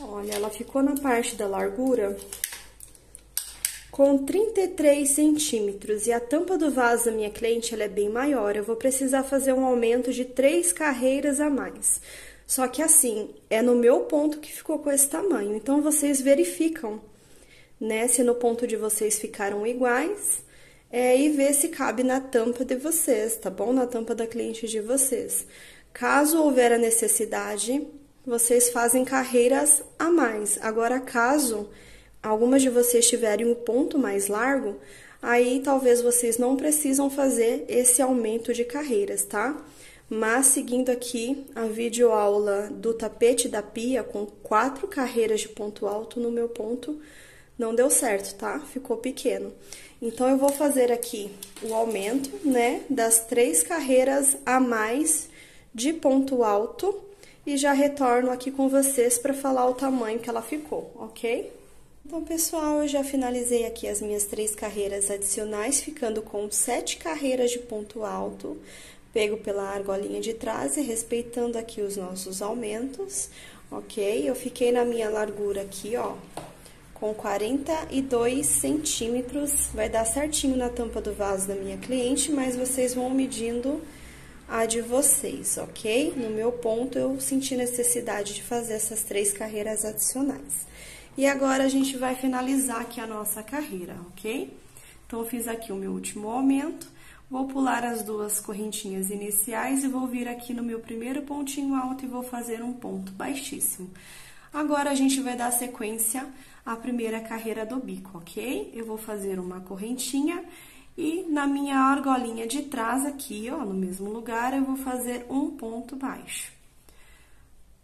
Olha, ela ficou na parte da largura com 33 centímetros e a tampa do vaso da minha cliente ela é bem maior. Eu vou precisar fazer um aumento de três carreiras a mais. Só que assim, é no meu ponto que ficou com esse tamanho. Então, vocês verificam, né, se no ponto de vocês ficaram iguais é, e ver se cabe na tampa de vocês, tá bom? Na tampa da cliente de vocês. Caso houver a necessidade, vocês fazem carreiras a mais. Agora, caso algumas de vocês tiverem um ponto mais largo, aí talvez vocês não precisam fazer esse aumento de carreiras, tá? Mas seguindo aqui a videoaula do tapete da pia com quatro carreiras de ponto alto no meu ponto, não deu certo, tá? Ficou pequeno. Então, eu vou fazer aqui o aumento, né, das três carreiras a mais de ponto alto e já retorno aqui com vocês para falar o tamanho que ela ficou, ok? Então, pessoal, eu já finalizei aqui as minhas três carreiras adicionais, ficando com sete carreiras de ponto alto, pego pela argolinha de trás e respeitando aqui os nossos aumentos, ok? Eu fiquei na minha largura aqui, ó, com 42 centímetros, vai dar certinho na tampa do vaso da minha cliente, mas vocês vão medindo a de vocês, ok? No meu ponto, eu senti necessidade de fazer essas três carreiras adicionais. E agora, a gente vai finalizar aqui a nossa carreira, ok? Então, eu fiz aqui o meu último aumento, vou pular as duas correntinhas iniciais e vou vir aqui no meu primeiro pontinho alto e vou fazer um ponto baixíssimo. Agora, a gente vai dar sequência à primeira carreira do bico, ok? Eu vou fazer uma correntinha e na minha argolinha de trás aqui, ó, no mesmo lugar, eu vou fazer um ponto baixo.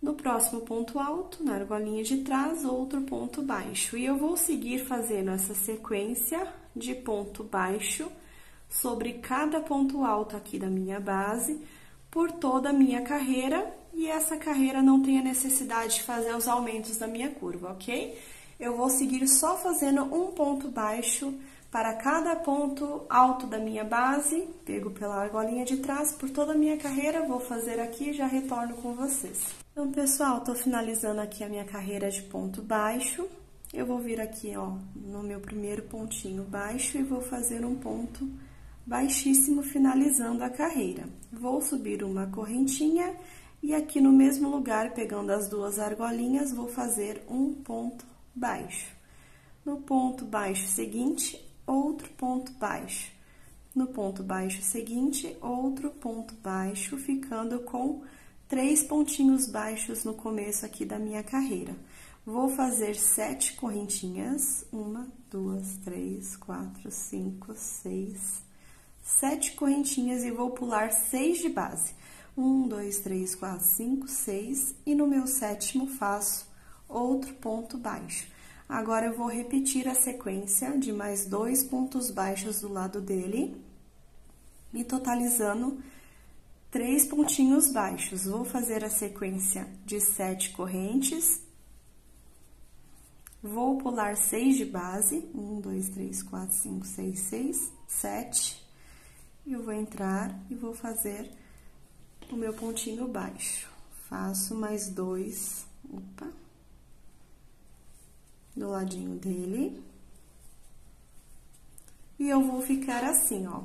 No próximo ponto alto, na argolinha de trás, outro ponto baixo. E eu vou seguir fazendo essa sequência de ponto baixo sobre cada ponto alto aqui da minha base, por toda a minha carreira, e essa carreira não tem a necessidade de fazer os aumentos da minha curva, ok? Eu vou seguir só fazendo um ponto baixo para cada ponto alto da minha base, pego pela argolinha de trás, por toda a minha carreira, vou fazer aqui e já retorno com vocês. Então, pessoal, tô finalizando aqui a minha carreira de ponto baixo. Eu vou vir aqui, ó, no meu primeiro pontinho baixo e vou fazer um ponto baixíssimo finalizando a carreira. Vou subir uma correntinha e aqui no mesmo lugar, pegando as duas argolinhas, vou fazer um ponto baixo. No ponto baixo seguinte, outro ponto baixo. No ponto baixo seguinte, outro ponto baixo, ficando com três pontinhos baixos no começo aqui da minha carreira. Vou fazer sete correntinhas, uma, duas, três, quatro, cinco, seis, sete correntinhas e vou pular seis de base. Um, dois, três, quatro, cinco, seis, e no meu sétimo faço outro ponto baixo. Agora, eu vou repetir a sequência de mais dois pontos baixos do lado dele, e totalizando três pontinhos baixos. Vou fazer a sequência de sete correntes. Vou pular seis de base, um, dois, três, quatro, cinco, seis, seis, sete. Eu vou entrar e vou fazer o meu pontinho baixo. Faço mais dois, opa do ladinho dele. E eu vou ficar assim, ó.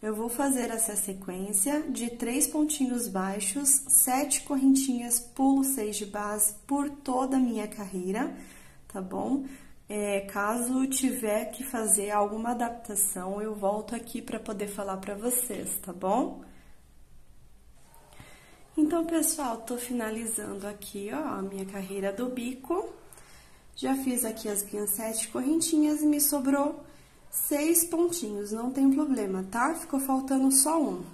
Eu vou fazer essa sequência de três pontinhos baixos, sete correntinhas, pulo seis de base por toda a minha carreira, tá bom? É, caso tiver que fazer alguma adaptação, eu volto aqui para poder falar para vocês, tá bom? Então, pessoal, tô finalizando aqui, ó, a minha carreira do bico. Já fiz aqui as minhas sete correntinhas e me sobrou seis pontinhos, não tem problema, tá? Ficou faltando só um.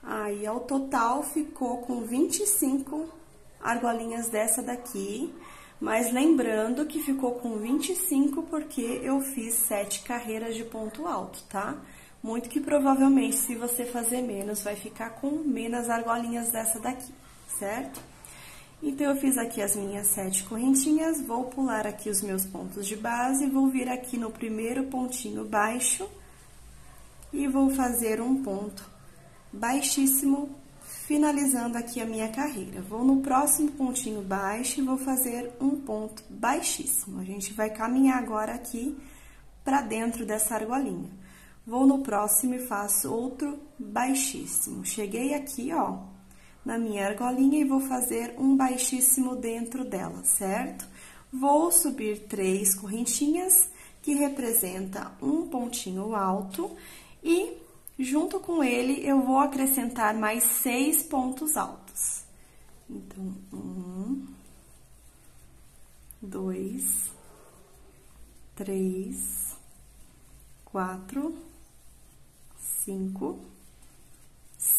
Aí, ao total, ficou com 25 argolinhas dessa daqui, mas lembrando que ficou com 25 porque eu fiz sete carreiras de ponto alto, tá? Muito que provavelmente, se você fazer menos, vai ficar com menos argolinhas dessa daqui, certo? Então, eu fiz aqui as minhas sete correntinhas, vou pular aqui os meus pontos de base, vou vir aqui no primeiro pontinho baixo e vou fazer um ponto baixíssimo, finalizando aqui a minha carreira. Vou no próximo pontinho baixo e vou fazer um ponto baixíssimo. A gente vai caminhar agora aqui para dentro dessa argolinha. Vou no próximo e faço outro baixíssimo. Cheguei aqui, ó, na minha argolinha e vou fazer um baixíssimo dentro dela, certo? Vou subir três correntinhas, que representa um pontinho alto, e junto com ele eu vou acrescentar mais seis pontos altos. Então, um, dois, três, quatro, cinco,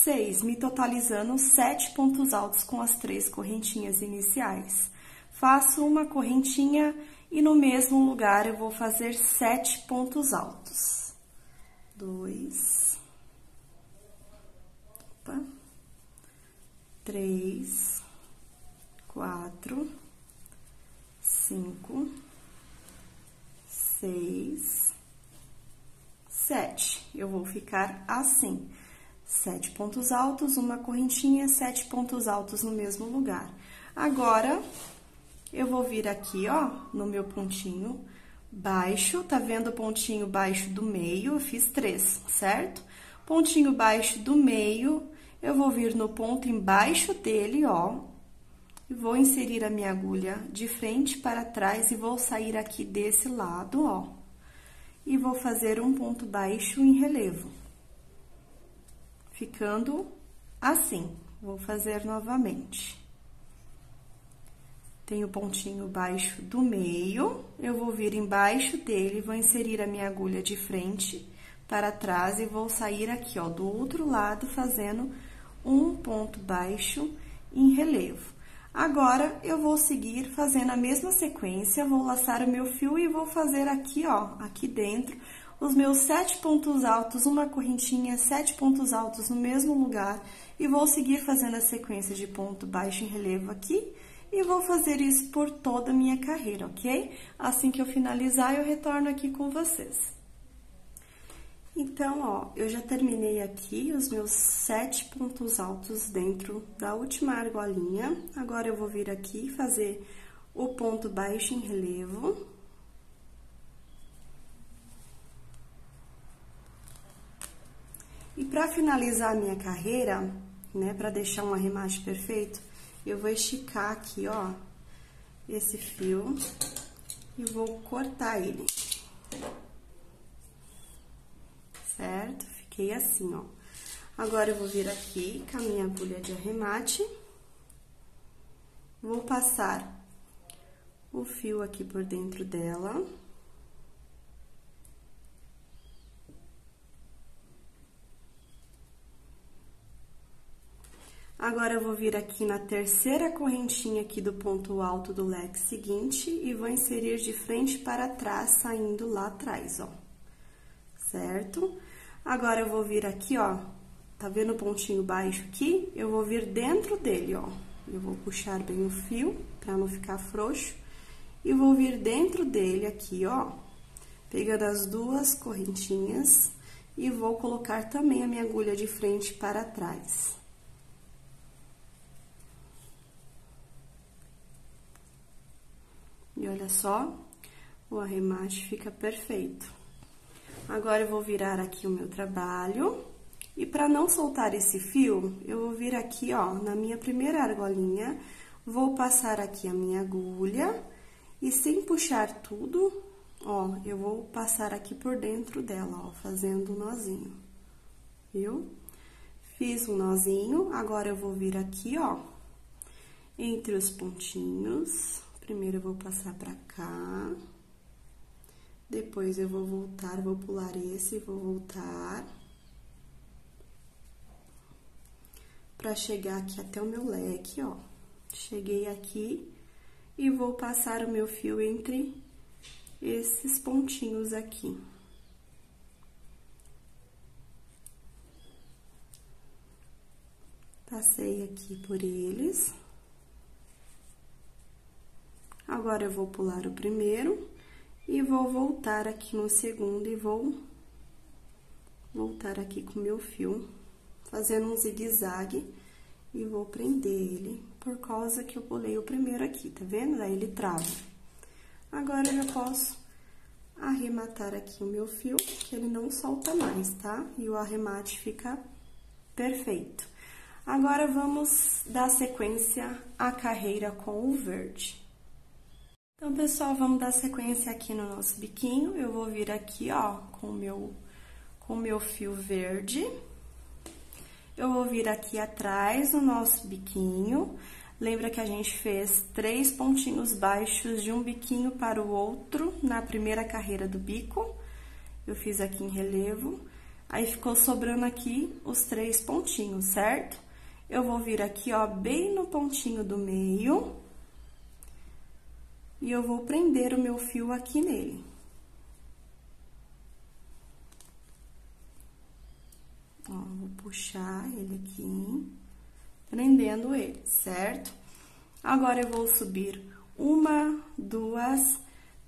seis, me totalizando sete pontos altos com as três correntinhas iniciais. Faço uma correntinha e no mesmo lugar eu vou fazer sete pontos altos. Dois, opa, três, quatro, cinco, seis, sete. Eu vou ficar assim sete pontos altos, uma correntinha, sete pontos altos no mesmo lugar. Agora, eu vou vir aqui, ó, no meu pontinho baixo, tá vendo o pontinho baixo do meio? Eu fiz três, certo? Pontinho baixo do meio, eu vou vir no ponto embaixo dele, ó, e vou inserir a minha agulha de frente para trás e vou sair aqui desse lado, ó, e vou fazer um ponto baixo em relevo ficando assim. Vou fazer novamente. Tem o pontinho baixo do meio, eu vou vir embaixo dele, vou inserir a minha agulha de frente para trás e vou sair aqui, ó, do outro lado, fazendo um ponto baixo em relevo. Agora, eu vou seguir fazendo a mesma sequência, vou laçar o meu fio e vou fazer aqui, ó, aqui dentro, os meus sete pontos altos, uma correntinha, sete pontos altos no mesmo lugar, e vou seguir fazendo a sequência de ponto baixo em relevo aqui, e vou fazer isso por toda a minha carreira, ok? Assim que eu finalizar, eu retorno aqui com vocês. Então, ó, eu já terminei aqui os meus sete pontos altos dentro da última argolinha. Agora, eu vou vir aqui fazer o ponto baixo em relevo. E para finalizar a minha carreira, né, para deixar um arremate perfeito, eu vou esticar aqui, ó, esse fio e vou cortar ele. Certo? Fiquei assim, ó. Agora, eu vou vir aqui com a minha agulha de arremate. Vou passar o fio aqui por dentro dela. Agora, eu vou vir aqui na terceira correntinha aqui do ponto alto do leque seguinte e vou inserir de frente para trás, saindo lá atrás, ó. Certo? Agora, eu vou vir aqui, ó, tá vendo o pontinho baixo aqui? Eu vou vir dentro dele, ó. Eu vou puxar bem o fio, pra não ficar frouxo. E vou vir dentro dele aqui, ó, pegando as duas correntinhas e vou colocar também a minha agulha de frente para trás. E olha só, o arremate fica perfeito. Agora, eu vou virar aqui o meu trabalho. E para não soltar esse fio, eu vou vir aqui, ó, na minha primeira argolinha, vou passar aqui a minha agulha e sem puxar tudo, Ó, eu vou passar aqui por dentro dela, ó, fazendo um nozinho, viu? Fiz um nozinho, agora eu vou vir aqui, ó, entre os pontinhos. Primeiro eu vou passar pra cá. Depois eu vou voltar, vou pular esse, vou voltar. Pra chegar aqui até o meu leque, ó. Cheguei aqui e vou passar o meu fio entre esses pontinhos aqui. Passei aqui por eles. Agora, eu vou pular o primeiro e vou voltar aqui no segundo e vou voltar aqui com meu fio, fazendo um zigue-zague e vou prender ele por causa que eu pulei o primeiro aqui, tá vendo? Aí ele trava. Agora, eu já posso arrematar aqui o meu fio, que ele não solta mais, tá? E o arremate fica perfeito. Agora, vamos dar sequência à carreira com o verde. Então, pessoal, vamos dar sequência aqui no nosso biquinho. Eu vou vir aqui, ó, com o meu, com o meu fio verde. Eu vou vir aqui atrás no nosso biquinho. Lembra que a gente fez três pontinhos baixos de um biquinho para o outro na primeira carreira do bico. Eu fiz aqui em relevo. Aí, ficou sobrando aqui os três pontinhos, certo? Eu vou vir aqui, ó, bem no pontinho do meio. E eu vou prender o meu fio aqui nele. Ó, vou puxar ele aqui prendendo ele, certo? Agora, eu vou subir uma, duas,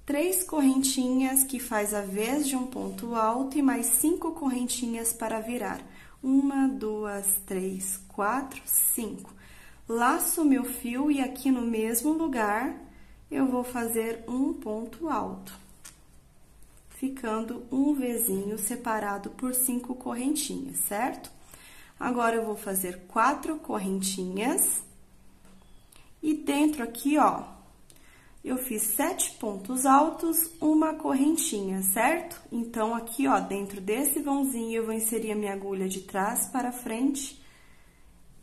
três correntinhas que faz a vez de um ponto alto e mais cinco correntinhas para virar. Uma, duas, três, quatro, cinco. Laço meu fio e aqui no mesmo lugar eu vou fazer um ponto alto, ficando um Vzinho separado por cinco correntinhas, certo? Agora, eu vou fazer quatro correntinhas. E dentro aqui, ó, eu fiz sete pontos altos, uma correntinha, certo? Então, aqui, ó, dentro desse vãozinho, eu vou inserir a minha agulha de trás para frente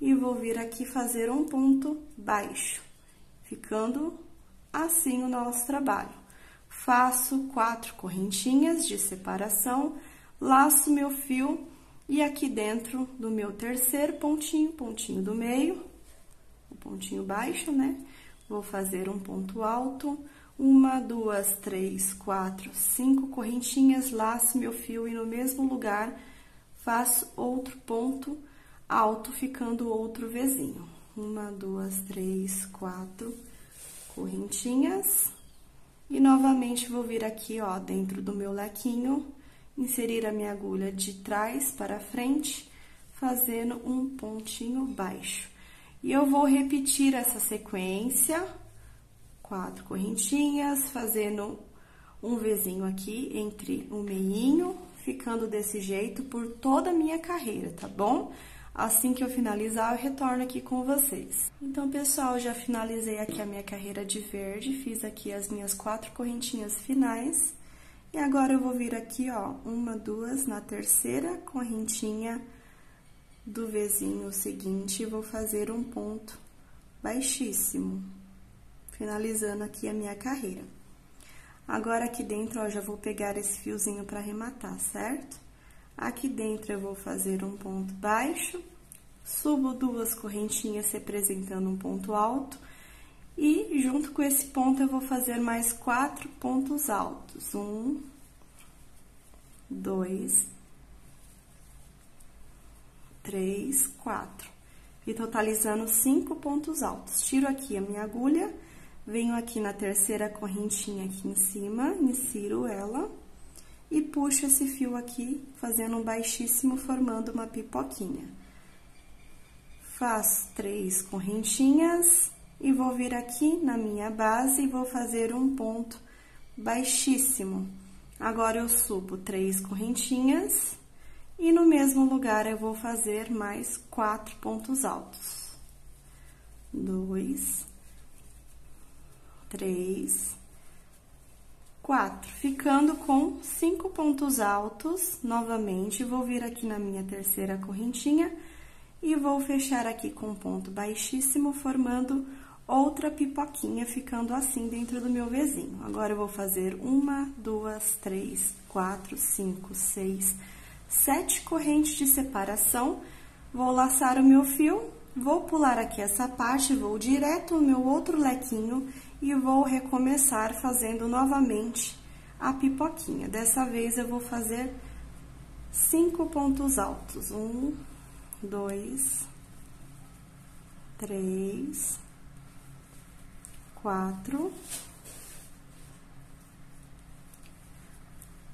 e vou vir aqui fazer um ponto baixo, ficando assim o nosso trabalho. Faço quatro correntinhas de separação, laço meu fio e aqui dentro do meu terceiro pontinho, pontinho do meio, o pontinho baixo, né? Vou fazer um ponto alto, uma, duas, três, quatro, cinco correntinhas, laço meu fio e no mesmo lugar faço outro ponto alto, ficando outro Vzinho. Uma, duas, três, quatro correntinhas. E novamente vou vir aqui, ó, dentro do meu lequinho, inserir a minha agulha de trás para frente, fazendo um pontinho baixo. E eu vou repetir essa sequência, quatro correntinhas, fazendo um Vzinho aqui entre o meinho, ficando desse jeito por toda a minha carreira, tá bom? Assim que eu finalizar, eu retorno aqui com vocês. Então, pessoal, já finalizei aqui a minha carreira de verde, fiz aqui as minhas quatro correntinhas finais. E agora, eu vou vir aqui, ó, uma, duas, na terceira correntinha do Vzinho seguinte, vou fazer um ponto baixíssimo, finalizando aqui a minha carreira. Agora, aqui dentro, ó, já vou pegar esse fiozinho para arrematar, certo? Aqui dentro, eu vou fazer um ponto baixo, subo duas correntinhas representando um ponto alto, e junto com esse ponto, eu vou fazer mais quatro pontos altos. Um, dois, três, quatro. E totalizando cinco pontos altos. Tiro aqui a minha agulha, venho aqui na terceira correntinha aqui em cima, insiro ela e puxo esse fio aqui, fazendo um baixíssimo, formando uma pipoquinha. Faço três correntinhas e vou vir aqui na minha base e vou fazer um ponto baixíssimo. Agora, eu subo três correntinhas e no mesmo lugar eu vou fazer mais quatro pontos altos. Dois, três, quatro, ficando com cinco pontos altos, novamente, vou vir aqui na minha terceira correntinha e vou fechar aqui com um ponto baixíssimo, formando outra pipoquinha, ficando assim dentro do meu vizinho. Agora, eu vou fazer uma, duas, três, quatro, cinco, seis, sete correntes de separação, vou laçar o meu fio, vou pular aqui essa parte, vou direto no meu outro lequinho e vou recomeçar fazendo novamente a pipoquinha. Dessa vez, eu vou fazer cinco pontos altos. Um, dois, três, quatro,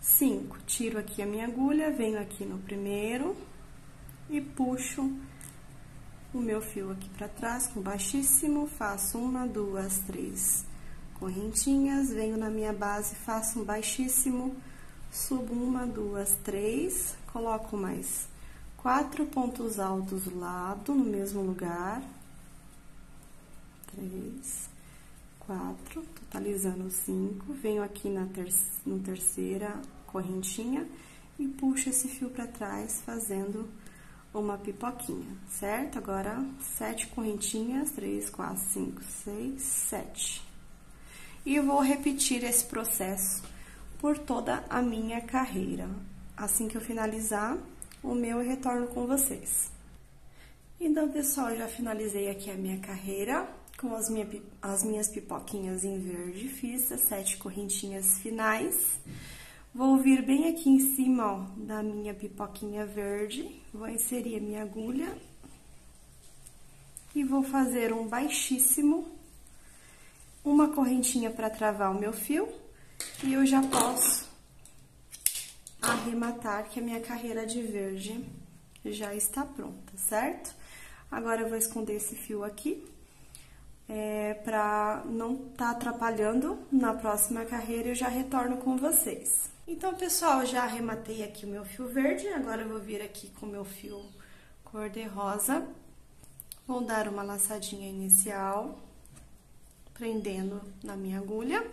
cinco. Tiro aqui a minha agulha, venho aqui no primeiro e puxo o meu fio aqui pra trás com baixíssimo, faço uma, duas, três correntinhas, venho na minha base, faço um baixíssimo, subo uma, duas, três, coloco mais quatro pontos altos do lado, no mesmo lugar. Três, quatro, totalizando cinco. Venho aqui na ter no terceira correntinha e puxo esse fio pra trás, fazendo uma pipoquinha, certo? Agora, sete correntinhas, três, quatro, cinco, seis, sete. E vou repetir esse processo por toda a minha carreira. Assim que eu finalizar o meu, eu retorno com vocês. Então, pessoal, já finalizei aqui a minha carreira com as, minha, as minhas pipoquinhas em verde, as sete correntinhas finais. Vou vir bem aqui em cima, ó, da minha pipoquinha verde, vou inserir a minha agulha. E vou fazer um baixíssimo, uma correntinha para travar o meu fio. E eu já posso arrematar que a minha carreira de verde já está pronta, certo? Agora, eu vou esconder esse fio aqui, é, para não tá atrapalhando na próxima carreira, eu já retorno com vocês. Então, pessoal, já arrematei aqui o meu fio verde, agora eu vou vir aqui com o meu fio cor-de-rosa. Vou dar uma laçadinha inicial, prendendo na minha agulha.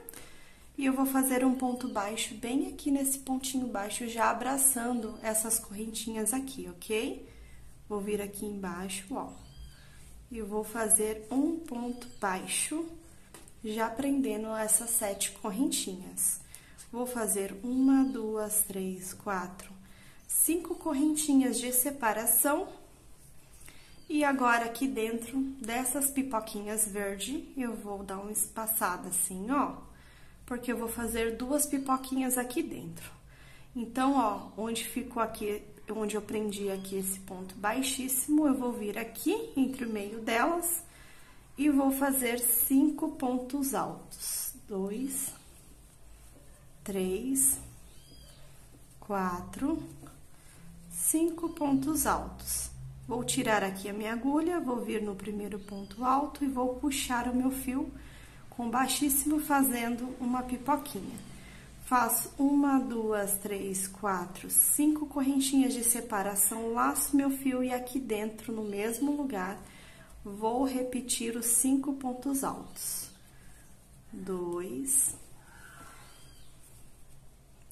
E eu vou fazer um ponto baixo bem aqui nesse pontinho baixo, já abraçando essas correntinhas aqui, ok? Vou vir aqui embaixo, ó. E vou fazer um ponto baixo, já prendendo essas sete correntinhas. Vou fazer uma, duas, três, quatro, cinco correntinhas de separação. E agora, aqui dentro dessas pipoquinhas verde, eu vou dar uma espaçada assim, ó. Porque eu vou fazer duas pipoquinhas aqui dentro. Então, ó, onde ficou aqui, onde eu prendi aqui esse ponto baixíssimo, eu vou vir aqui entre o meio delas e vou fazer cinco pontos altos. Dois, três, quatro, cinco pontos altos. Vou tirar aqui a minha agulha, vou vir no primeiro ponto alto e vou puxar o meu fio com baixíssimo, fazendo uma pipoquinha. Faço uma, duas, três, quatro, cinco correntinhas de separação, laço meu fio e aqui dentro, no mesmo lugar, vou repetir os cinco pontos altos. Dois,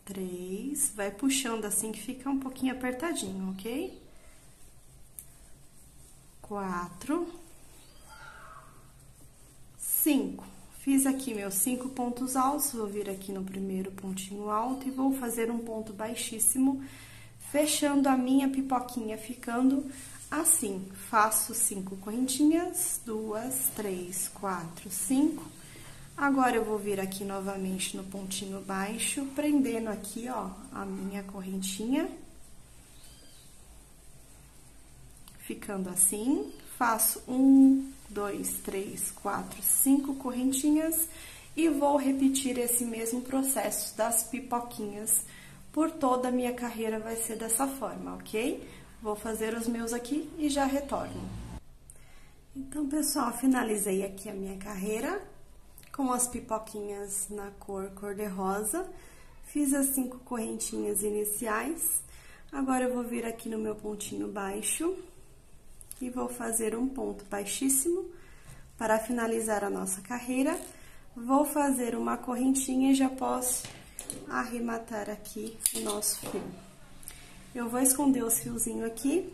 três, vai puxando assim que fica um pouquinho apertadinho, ok? Quatro, cinco. Fiz aqui meus cinco pontos altos, vou vir aqui no primeiro pontinho alto e vou fazer um ponto baixíssimo, fechando a minha pipoquinha, ficando assim. Faço cinco correntinhas, duas, três, quatro, cinco Agora, eu vou vir aqui novamente no pontinho baixo, prendendo aqui, ó, a minha correntinha. Ficando assim, faço um, dois, três, quatro, cinco correntinhas e vou repetir esse mesmo processo das pipoquinhas por toda a minha carreira vai ser dessa forma, ok? Vou fazer os meus aqui e já retorno. Então, pessoal, finalizei aqui a minha carreira com as pipoquinhas na cor cor-de-rosa. Fiz as cinco correntinhas iniciais. Agora, eu vou vir aqui no meu pontinho baixo e vou fazer um ponto baixíssimo para finalizar a nossa carreira. Vou fazer uma correntinha e já posso arrematar aqui o nosso fio. Eu vou esconder os fiozinhos aqui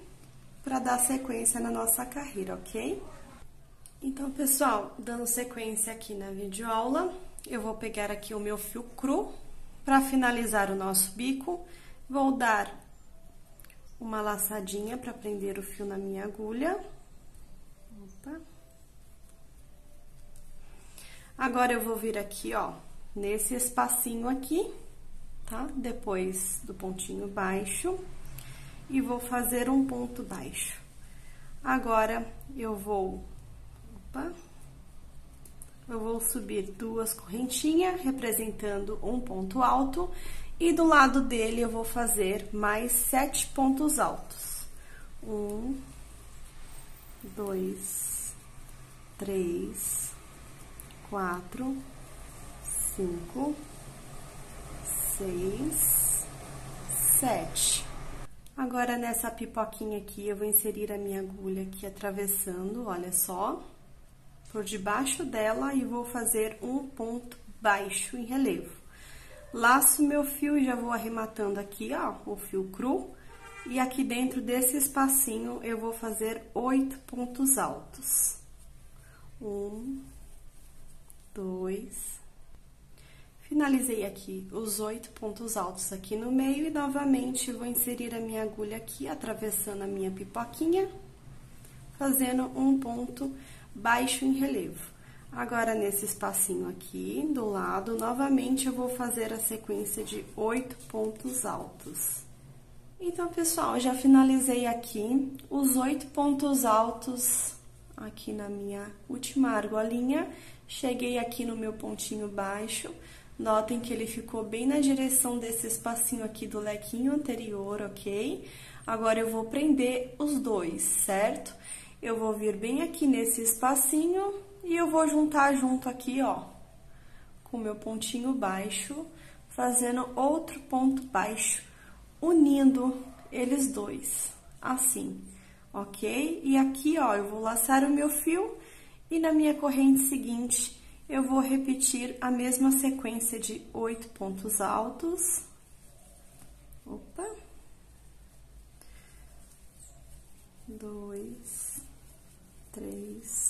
para dar sequência na nossa carreira, ok? Então, pessoal, dando sequência aqui na videoaula, eu vou pegar aqui o meu fio cru para finalizar o nosso bico. Vou dar uma laçadinha para prender o fio na minha agulha. Opa. Agora, eu vou vir aqui, ó, nesse espacinho aqui, tá? Depois do pontinho baixo, e vou fazer um ponto baixo. Agora, eu vou, opa, eu vou subir duas correntinhas, representando um ponto alto, e do lado dele eu vou fazer mais sete pontos altos. Um, dois, três, quatro, cinco, seis, sete. Agora, nessa pipoquinha aqui, eu vou inserir a minha agulha aqui atravessando, olha só, por debaixo dela e vou fazer um ponto baixo em relevo. Laço meu fio e já vou arrematando aqui, ó, o fio cru. E aqui dentro desse espacinho, eu vou fazer oito pontos altos. Um, dois, Finalizei aqui os oito pontos altos aqui no meio e novamente vou inserir a minha agulha aqui, atravessando a minha pipoquinha, fazendo um ponto baixo em relevo. Agora, nesse espacinho aqui do lado, novamente eu vou fazer a sequência de oito pontos altos. Então, pessoal, já finalizei aqui os oito pontos altos aqui na minha última argolinha. Cheguei aqui no meu pontinho baixo, Notem que ele ficou bem na direção desse espacinho aqui do lequinho anterior, ok? Agora, eu vou prender os dois, certo? Eu vou vir bem aqui nesse espacinho e eu vou juntar junto aqui, ó, com o meu pontinho baixo, fazendo outro ponto baixo, unindo eles dois, assim, ok? E aqui, ó, eu vou laçar o meu fio e na minha corrente seguinte, eu vou repetir a mesma sequência de oito pontos altos. Opa. Dois, três,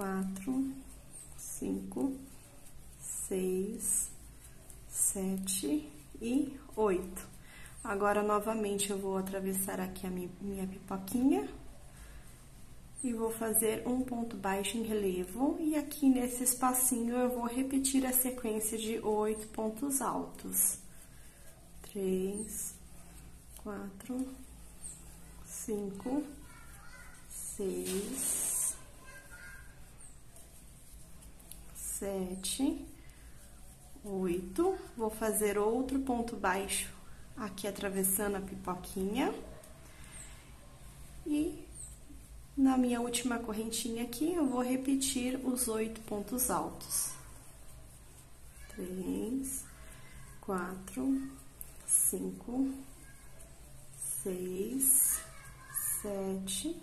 quatro, cinco, seis, sete e oito. Agora, novamente, eu vou atravessar aqui a minha pipoquinha e vou fazer um ponto baixo em relevo, e aqui nesse espacinho eu vou repetir a sequência de oito pontos altos. Três, quatro, cinco, seis, sete, oito. Vou fazer outro ponto baixo aqui atravessando a pipoquinha. E na minha última correntinha aqui, eu vou repetir os oito pontos altos. Três, quatro, cinco, seis, sete,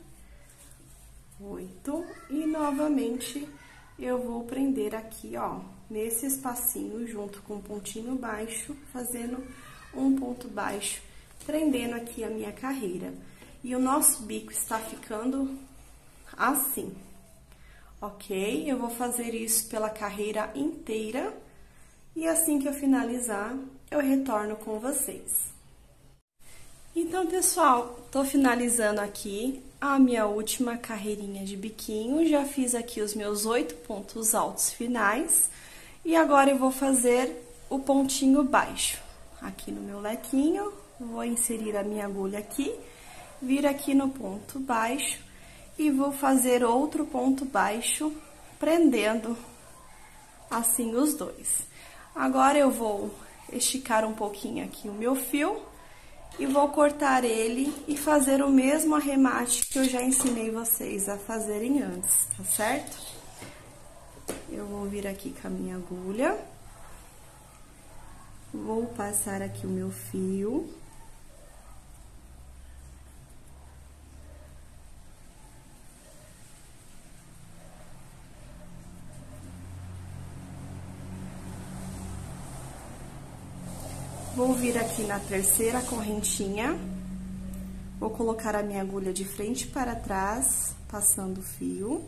oito. E novamente, eu vou prender aqui, ó, nesse espacinho, junto com o pontinho baixo, fazendo um ponto baixo, prendendo aqui a minha carreira. E o nosso bico está ficando assim, ok? Eu vou fazer isso pela carreira inteira e assim que eu finalizar, eu retorno com vocês. Então, pessoal, tô finalizando aqui a minha última carreirinha de biquinho, já fiz aqui os meus oito pontos altos finais e agora eu vou fazer o pontinho baixo. Aqui no meu lequinho, vou inserir a minha agulha aqui, vir aqui no ponto baixo e vou fazer outro ponto baixo, prendendo assim os dois. Agora, eu vou esticar um pouquinho aqui o meu fio e vou cortar ele e fazer o mesmo arremate que eu já ensinei vocês a fazerem antes, tá certo? Eu vou vir aqui com a minha agulha, vou passar aqui o meu fio. Vou vir aqui na terceira correntinha, vou colocar a minha agulha de frente para trás, passando o fio,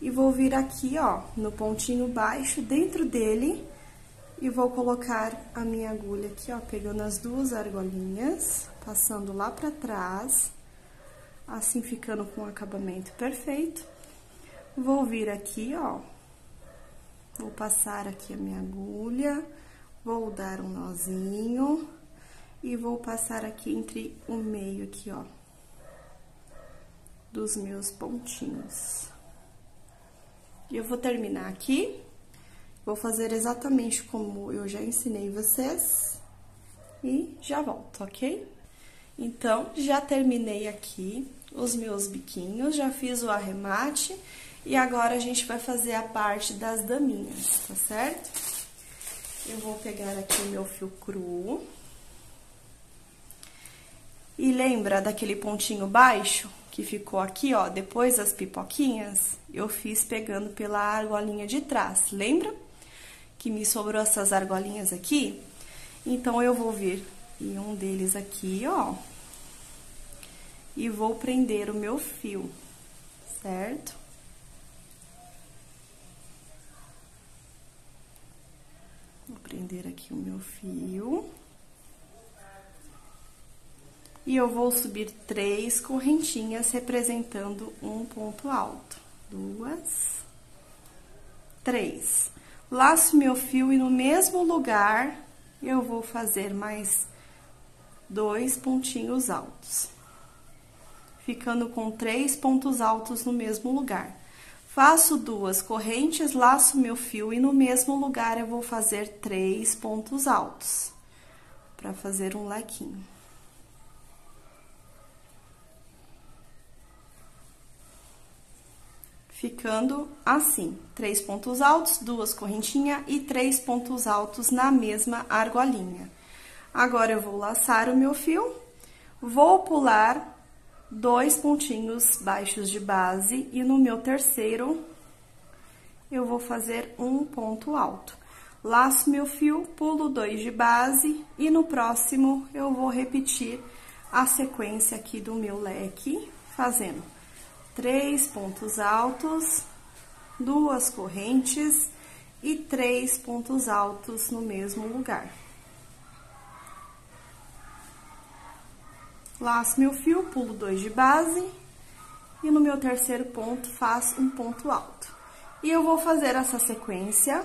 e vou vir aqui, ó, no pontinho baixo, dentro dele, e vou colocar a minha agulha aqui, ó, pegando as duas argolinhas, passando lá pra trás, assim ficando com o acabamento perfeito. Vou vir aqui, ó, vou passar aqui a minha agulha, vou dar um nozinho e vou passar aqui entre o meio aqui, ó, dos meus pontinhos. E eu vou terminar aqui, vou fazer exatamente como eu já ensinei vocês e já volto, ok? Então, já terminei aqui os meus biquinhos, já fiz o arremate e agora a gente vai fazer a parte das daminhas, tá certo? Eu vou pegar aqui o meu fio cru. E lembra daquele pontinho baixo que ficou aqui, ó, depois das pipoquinhas? Eu fiz pegando pela argolinha de trás, lembra? Que me sobrou essas argolinhas aqui? Então, eu vou vir em um deles aqui, ó, e vou prender o meu fio, certo? Prender aqui o meu fio. E eu vou subir três correntinhas representando um ponto alto. Duas, três. Laço meu fio e no mesmo lugar eu vou fazer mais dois pontinhos altos ficando com três pontos altos no mesmo lugar. Faço duas correntes, laço meu fio e no mesmo lugar eu vou fazer três pontos altos, para fazer um lequinho. Ficando assim, três pontos altos, duas correntinhas e três pontos altos na mesma argolinha. Agora, eu vou laçar o meu fio, vou pular dois pontinhos baixos de base e no meu terceiro eu vou fazer um ponto alto. Laço meu fio, pulo dois de base e no próximo eu vou repetir a sequência aqui do meu leque, fazendo três pontos altos, duas correntes e três pontos altos no mesmo lugar. Laço meu fio, pulo dois de base e no meu terceiro ponto faço um ponto alto. E eu vou fazer essa sequência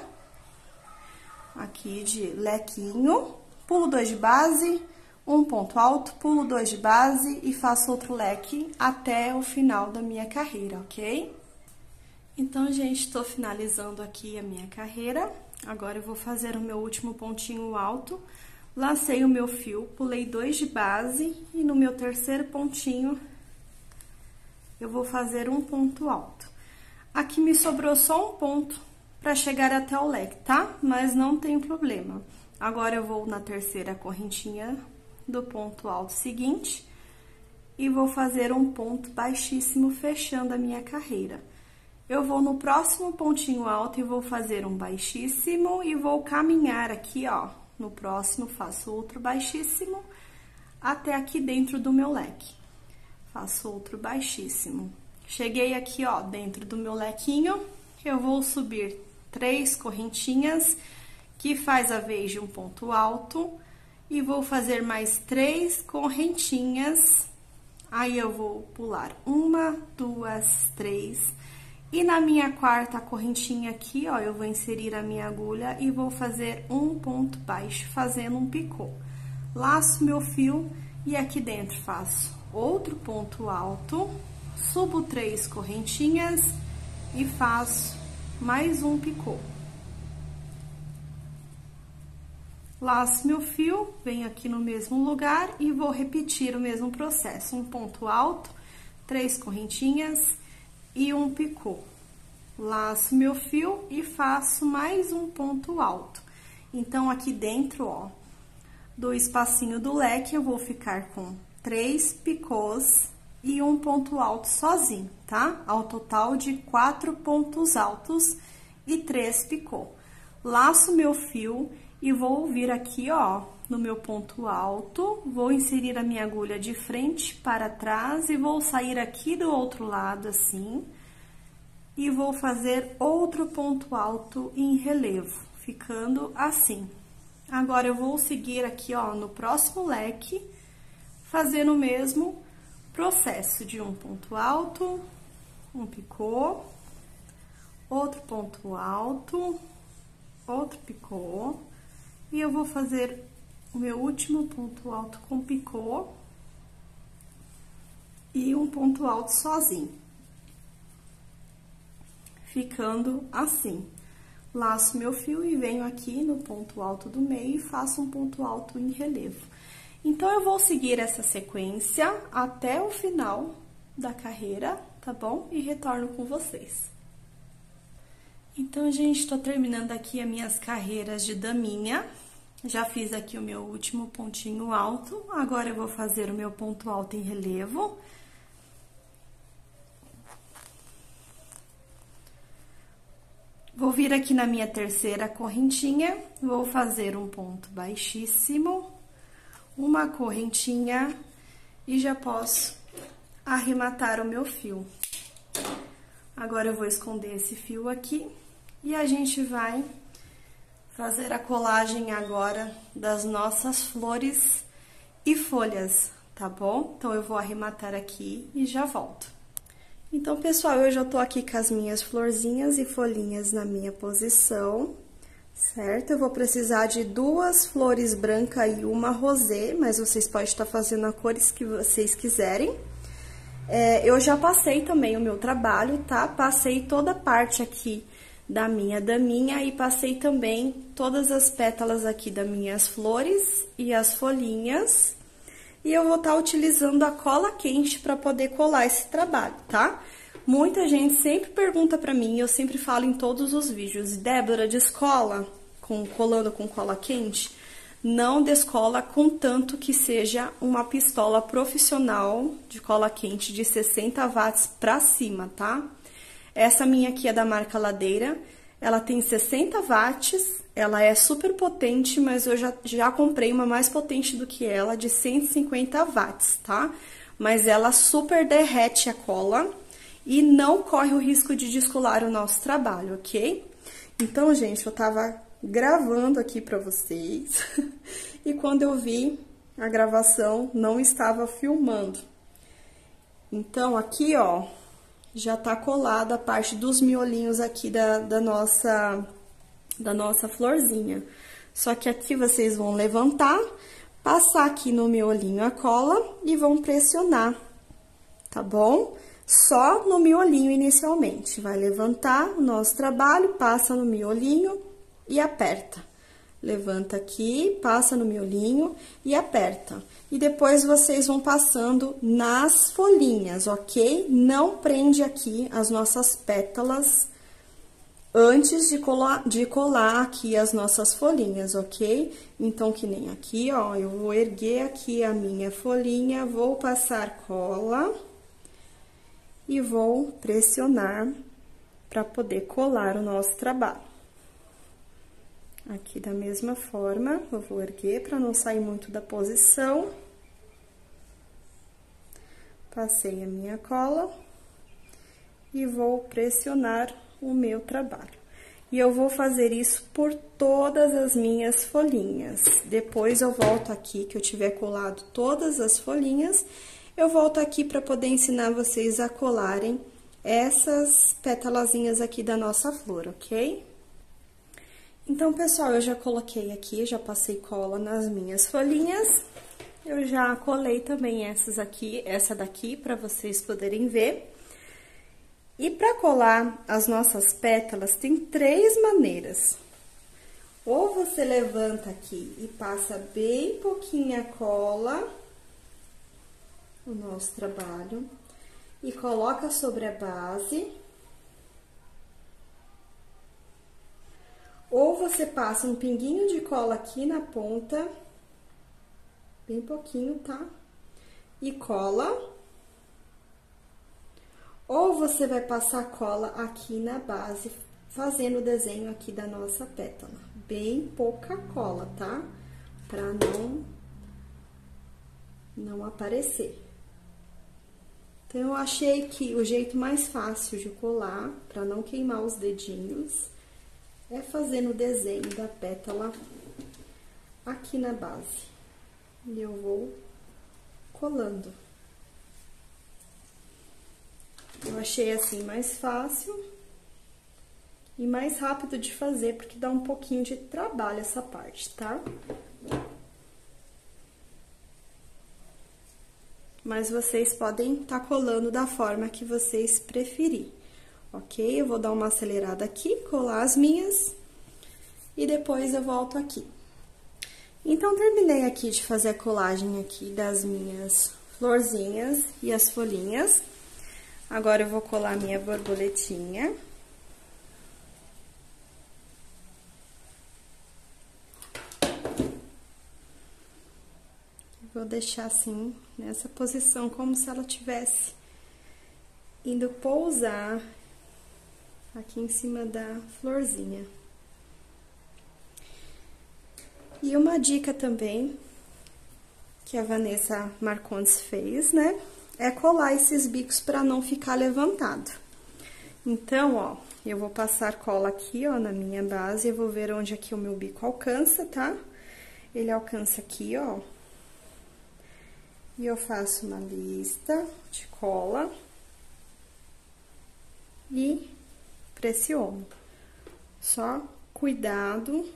aqui de lequinho, pulo dois de base, um ponto alto, pulo dois de base e faço outro leque até o final da minha carreira, ok? Então, gente, tô finalizando aqui a minha carreira. Agora, eu vou fazer o meu último pontinho alto Lacei o meu fio, pulei dois de base e no meu terceiro pontinho eu vou fazer um ponto alto. Aqui me sobrou só um ponto para chegar até o leque, tá? Mas não tem problema. Agora, eu vou na terceira correntinha do ponto alto seguinte e vou fazer um ponto baixíssimo fechando a minha carreira. Eu vou no próximo pontinho alto e vou fazer um baixíssimo e vou caminhar aqui, ó, no próximo, faço outro baixíssimo até aqui dentro do meu leque. Faço outro baixíssimo. Cheguei aqui, ó, dentro do meu lequinho, eu vou subir três correntinhas, que faz a vez de um ponto alto, e vou fazer mais três correntinhas. Aí, eu vou pular uma, duas, três e na minha quarta correntinha aqui, ó, eu vou inserir a minha agulha e vou fazer um ponto baixo, fazendo um picô. Laço meu fio e aqui dentro faço outro ponto alto, subo três correntinhas e faço mais um picô. Laço meu fio, venho aqui no mesmo lugar e vou repetir o mesmo processo. Um ponto alto, três correntinhas e um picô. Laço meu fio e faço mais um ponto alto. Então, aqui dentro, ó, do espacinho do leque, eu vou ficar com três picôs e um ponto alto sozinho, tá? Ao total de quatro pontos altos e três picô. Laço meu fio e vou vir aqui, ó, no meu ponto alto, vou inserir a minha agulha de frente para trás e vou sair aqui do outro lado assim. E vou fazer outro ponto alto em relevo, ficando assim. Agora, eu vou seguir aqui, ó, no próximo leque, fazendo o mesmo processo de um ponto alto, um picô, outro ponto alto, outro picô, e eu vou fazer o meu último ponto alto com picô e um ponto alto sozinho. Ficando assim. Laço meu fio e venho aqui no ponto alto do meio e faço um ponto alto em relevo. Então, eu vou seguir essa sequência até o final da carreira, tá bom? E retorno com vocês. Então, gente, tô terminando aqui as minhas carreiras de daminha. Já fiz aqui o meu último pontinho alto, agora eu vou fazer o meu ponto alto em relevo. Vou vir aqui na minha terceira correntinha, vou fazer um ponto baixíssimo, uma correntinha e já posso arrematar o meu fio. Agora, eu vou esconder esse fio aqui e a gente vai fazer a colagem agora das nossas flores e folhas, tá bom? Então, eu vou arrematar aqui e já volto. Então, pessoal, eu já tô aqui com as minhas florzinhas e folhinhas na minha posição, certo? Eu vou precisar de duas flores branca e uma rosé, mas vocês podem estar fazendo a cores que vocês quiserem. É, eu já passei também o meu trabalho, tá? Passei toda a parte aqui da minha daminha e passei também todas as pétalas aqui das minhas flores e as folhinhas. E eu vou estar tá utilizando a cola quente para poder colar esse trabalho, tá? Muita gente sempre pergunta para mim, eu sempre falo em todos os vídeos, Débora, descola com colando com cola quente? Não descola com tanto que seja uma pistola profissional de cola quente de 60 watts para cima, tá? Essa minha aqui é da marca Ladeira, ela tem 60 watts, ela é super potente, mas eu já, já comprei uma mais potente do que ela, de 150 watts, tá? Mas ela super derrete a cola e não corre o risco de descolar o nosso trabalho, ok? Então, gente, eu tava gravando aqui pra vocês (laughs) e quando eu vi a gravação, não estava filmando. Então, aqui, ó, já tá colada a parte dos miolinhos aqui da, da, nossa, da nossa florzinha. Só que aqui vocês vão levantar, passar aqui no miolinho a cola e vão pressionar, tá bom? Só no miolinho inicialmente. Vai levantar o nosso trabalho, passa no miolinho e aperta levanta aqui, passa no miolinho e aperta. E depois vocês vão passando nas folhinhas, ok? Não prende aqui as nossas pétalas antes de colar, de colar aqui as nossas folhinhas, ok? Então, que nem aqui, ó, eu vou erguer aqui a minha folhinha, vou passar cola e vou pressionar para poder colar o nosso trabalho. Aqui da mesma forma, eu vou erguer para não sair muito da posição. Passei a minha cola e vou pressionar o meu trabalho. E eu vou fazer isso por todas as minhas folhinhas. Depois eu volto aqui, que eu tiver colado todas as folhinhas, eu volto aqui para poder ensinar vocês a colarem essas pétalazinhas aqui da nossa flor, ok? Então, pessoal, eu já coloquei aqui, já passei cola nas minhas folhinhas. Eu já colei também essas aqui, essa daqui, para vocês poderem ver. E para colar as nossas pétalas, tem três maneiras. Ou você levanta aqui e passa bem pouquinha cola, o nosso trabalho, e coloca sobre a base Ou você passa um pinguinho de cola aqui na ponta, bem pouquinho, tá? E cola. Ou você vai passar cola aqui na base, fazendo o desenho aqui da nossa pétala. Bem pouca cola, tá? para não não aparecer. Então, eu achei que o jeito mais fácil de colar, para não queimar os dedinhos, é fazendo o desenho da pétala aqui na base. E eu vou colando. Eu achei assim mais fácil e mais rápido de fazer, porque dá um pouquinho de trabalho essa parte, tá? Mas vocês podem estar tá colando da forma que vocês preferir, ok? Eu vou dar uma acelerada aqui, colar as minhas e depois eu volto aqui. Então, terminei aqui de fazer a colagem aqui das minhas florzinhas e as folhinhas. Agora, eu vou colar minha borboletinha. Vou deixar assim, nessa posição, como se ela tivesse indo pousar aqui em cima da florzinha. E uma dica também, que a Vanessa Marcondes fez, né? É colar esses bicos para não ficar levantado. Então, ó, eu vou passar cola aqui, ó, na minha base, eu vou ver onde aqui o meu bico alcança, tá? Ele alcança aqui, ó, e eu faço uma lista de cola e pressiono. Só cuidado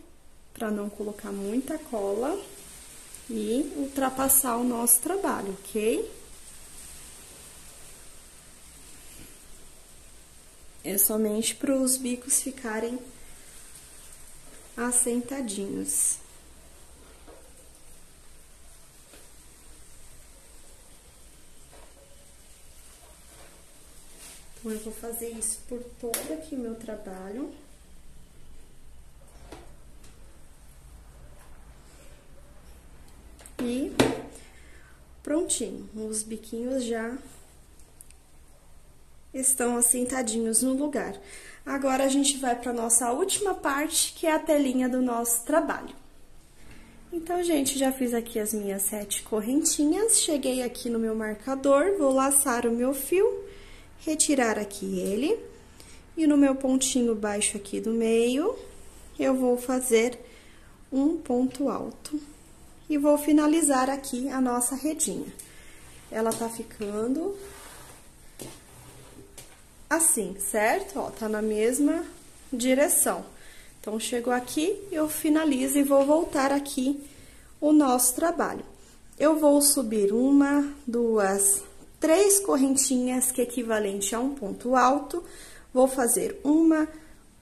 para não colocar muita cola e ultrapassar o nosso trabalho, ok? É somente para os bicos ficarem assentadinhos. Então, eu vou fazer isso por todo aqui o meu trabalho. E prontinho, os biquinhos já estão assentadinhos no lugar. Agora, a gente vai para nossa última parte, que é a telinha do nosso trabalho. Então, gente, já fiz aqui as minhas sete correntinhas, cheguei aqui no meu marcador, vou laçar o meu fio retirar aqui ele. E no meu pontinho baixo aqui do meio, eu vou fazer um ponto alto. E vou finalizar aqui a nossa redinha. Ela tá ficando assim, certo? Ó, tá na mesma direção. Então, chegou aqui, eu finalizo e vou voltar aqui o nosso trabalho. Eu vou subir uma, duas, três correntinhas, que é equivalente a um ponto alto. Vou fazer uma,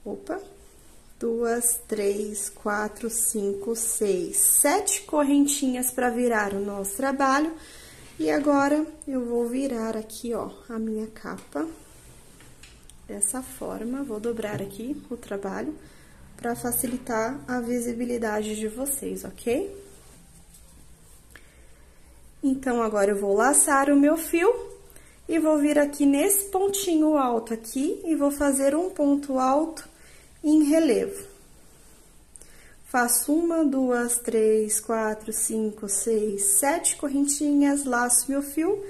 opa, duas, três, quatro, cinco, seis, sete correntinhas para virar o nosso trabalho. E agora, eu vou virar aqui, ó, a minha capa, dessa forma. Vou dobrar aqui o trabalho para facilitar a visibilidade de vocês, ok? Então, agora eu vou laçar o meu fio e vou vir aqui nesse pontinho alto aqui e vou fazer um ponto alto em relevo. Faço uma, duas, três, quatro, cinco, seis, sete correntinhas, laço meu fio,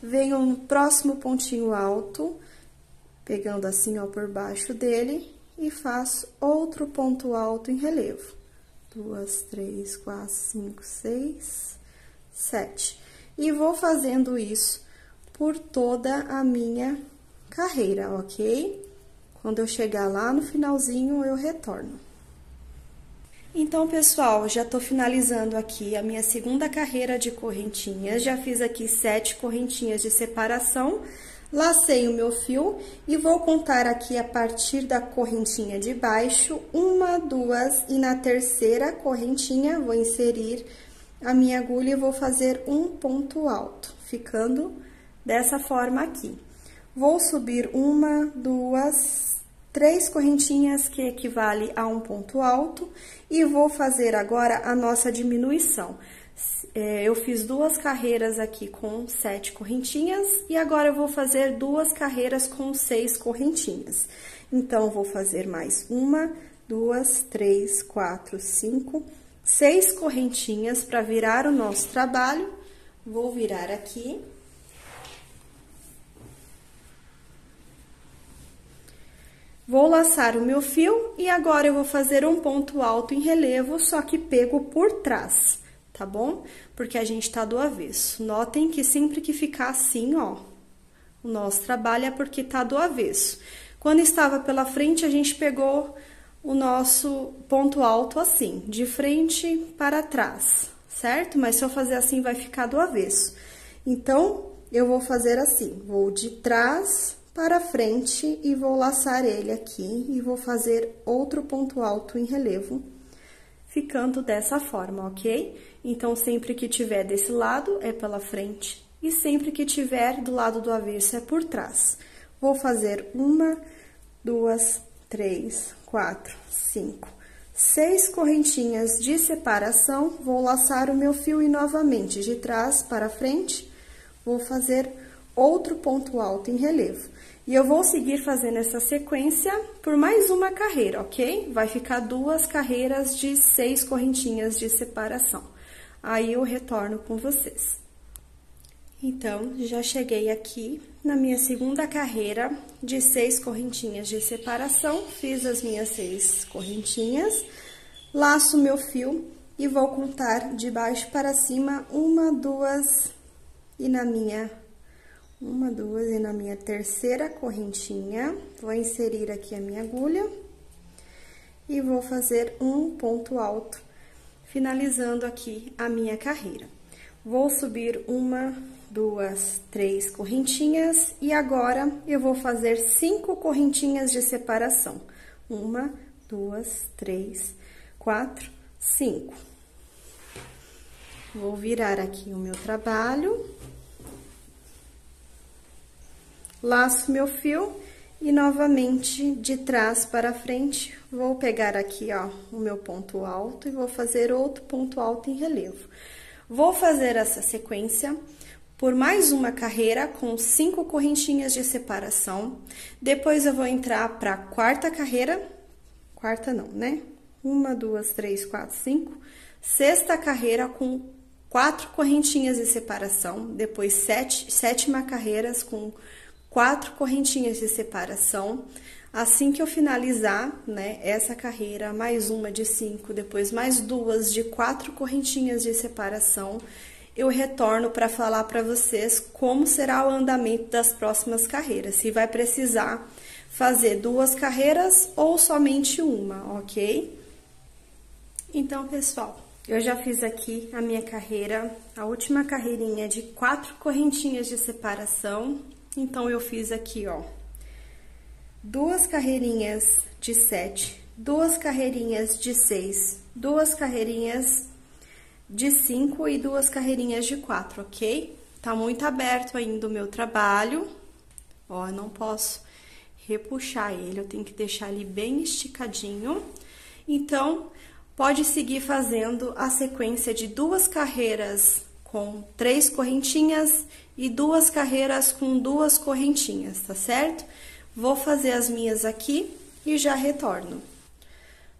venho no próximo pontinho alto, pegando assim, ó, por baixo dele, e faço outro ponto alto em relevo. Duas, três, quatro, cinco, seis, sete. E vou fazendo isso por toda a minha carreira, ok? Quando eu chegar lá no finalzinho, eu retorno. Então, pessoal, já tô finalizando aqui a minha segunda carreira de correntinhas. Já fiz aqui sete correntinhas de separação, lacei o meu fio e vou contar aqui a partir da correntinha de baixo, uma, duas, e na terceira correntinha vou inserir a minha agulha e vou fazer um ponto alto, ficando dessa forma aqui. Vou subir uma, duas, três correntinhas, que equivale a um ponto alto, e vou fazer agora a nossa diminuição. É, eu fiz duas carreiras aqui com sete correntinhas, e agora eu vou fazer duas carreiras com seis correntinhas. Então, vou fazer mais uma, duas, três, quatro, cinco, seis correntinhas para virar o nosso trabalho. Vou virar aqui. Vou laçar o meu fio e agora eu vou fazer um ponto alto em relevo, só que pego por trás, tá bom? Porque a gente tá do avesso. Notem que sempre que ficar assim, ó, o nosso trabalho é porque tá do avesso. Quando estava pela frente, a gente pegou o nosso ponto alto assim, de frente para trás, certo? Mas se eu fazer assim, vai ficar do avesso. Então, eu vou fazer assim, vou de trás para frente e vou laçar ele aqui e vou fazer outro ponto alto em relevo, ficando dessa forma, ok? Então, sempre que tiver desse lado, é pela frente, e sempre que tiver do lado do avesso, é por trás. Vou fazer uma, duas, três, quatro, cinco, seis correntinhas de separação, vou laçar o meu fio e novamente de trás para frente, vou fazer outro ponto alto em relevo. E eu vou seguir fazendo essa sequência por mais uma carreira, ok? Vai ficar duas carreiras de seis correntinhas de separação. Aí eu retorno com vocês. Então, já cheguei aqui na minha segunda carreira de seis correntinhas de separação. Fiz as minhas seis correntinhas, laço meu fio e vou contar de baixo para cima uma, duas e na minha uma, duas, e na minha terceira correntinha, vou inserir aqui a minha agulha e vou fazer um ponto alto, finalizando aqui a minha carreira. Vou subir uma, duas, três correntinhas e agora eu vou fazer cinco correntinhas de separação. Uma, duas, três, quatro, cinco. Vou virar aqui o meu trabalho laço meu fio e novamente de trás para frente, vou pegar aqui, ó, o meu ponto alto e vou fazer outro ponto alto em relevo. Vou fazer essa sequência por mais uma carreira com cinco correntinhas de separação. Depois eu vou entrar para a quarta carreira, quarta não, né? Uma, duas, três, quatro, cinco. Sexta carreira com quatro correntinhas de separação. Depois sete, sétima carreiras com quatro correntinhas de separação. Assim que eu finalizar, né, essa carreira, mais uma de cinco, depois mais duas de quatro correntinhas de separação, eu retorno para falar para vocês como será o andamento das próximas carreiras, se vai precisar fazer duas carreiras ou somente uma, ok? Então, pessoal, eu já fiz aqui a minha carreira, a última carreirinha de quatro correntinhas de separação, então, eu fiz aqui, ó, duas carreirinhas de sete, duas carreirinhas de seis, duas carreirinhas de cinco e duas carreirinhas de quatro, ok? Tá muito aberto ainda o meu trabalho. Ó, eu não posso repuxar ele, eu tenho que deixar ele bem esticadinho. Então, pode seguir fazendo a sequência de duas carreiras com três correntinhas e duas carreiras com duas correntinhas, tá certo? Vou fazer as minhas aqui e já retorno.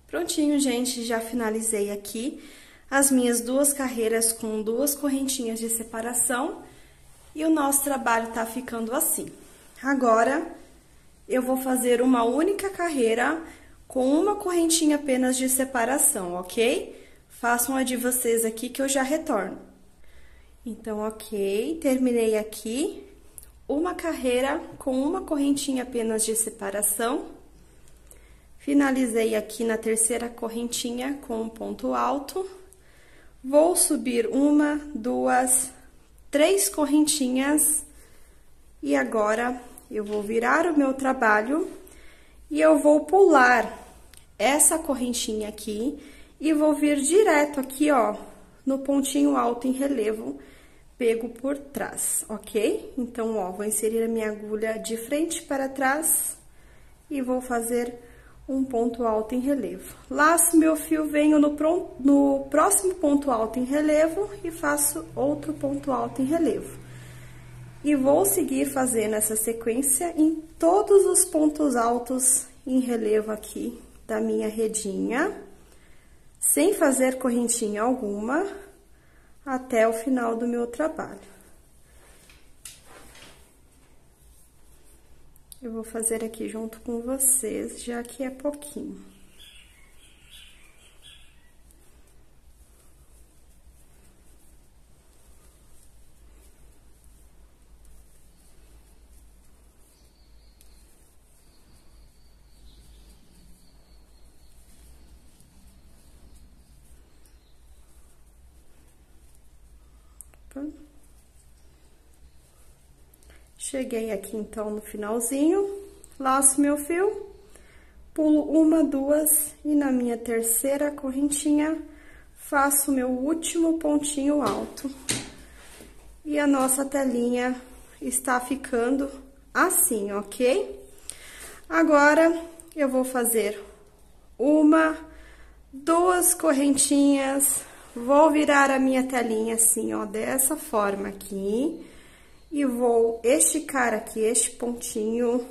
Prontinho, gente, já finalizei aqui as minhas duas carreiras com duas correntinhas de separação e o nosso trabalho tá ficando assim. Agora, eu vou fazer uma única carreira com uma correntinha apenas de separação, ok? Façam a de vocês aqui que eu já retorno. Então, ok, terminei aqui uma carreira com uma correntinha apenas de separação. Finalizei aqui na terceira correntinha com um ponto alto. Vou subir uma, duas, três correntinhas. E agora, eu vou virar o meu trabalho e eu vou pular essa correntinha aqui e vou vir direto aqui, ó, no pontinho alto em relevo pego por trás, ok? Então, ó, vou inserir a minha agulha de frente para trás e vou fazer um ponto alto em relevo. Laço meu fio, venho no, no próximo ponto alto em relevo e faço outro ponto alto em relevo. E vou seguir fazendo essa sequência em todos os pontos altos em relevo aqui da minha redinha, sem fazer correntinha alguma, até o final do meu trabalho. Eu vou fazer aqui junto com vocês, já que é pouquinho. Cheguei aqui, então, no finalzinho, laço meu fio, pulo uma, duas, e na minha terceira correntinha, faço meu último pontinho alto. E a nossa telinha está ficando assim, ok? Agora, eu vou fazer uma, duas correntinhas, vou virar a minha telinha assim, ó, dessa forma aqui e vou esticar aqui este pontinho.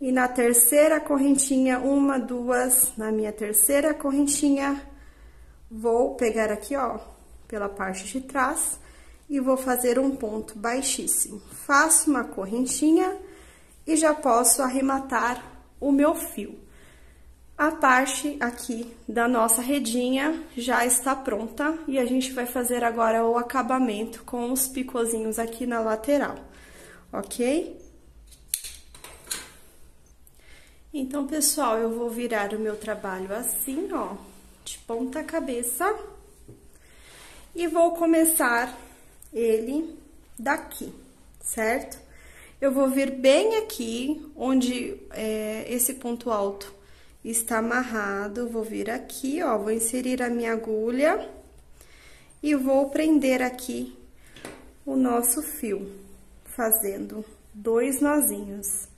E na terceira correntinha, uma, duas, na minha terceira correntinha, vou pegar aqui, ó, pela parte de trás e vou fazer um ponto baixíssimo. Faço uma correntinha e já posso arrematar o meu fio. A parte aqui da nossa redinha já está pronta e a gente vai fazer agora o acabamento com os picozinhos aqui na lateral, ok? Então, pessoal, eu vou virar o meu trabalho assim, ó, de ponta cabeça. E vou começar ele daqui, certo? Eu vou vir bem aqui, onde é, esse ponto alto está amarrado, vou vir aqui, ó, vou inserir a minha agulha e vou prender aqui o nosso fio, fazendo dois nozinhos.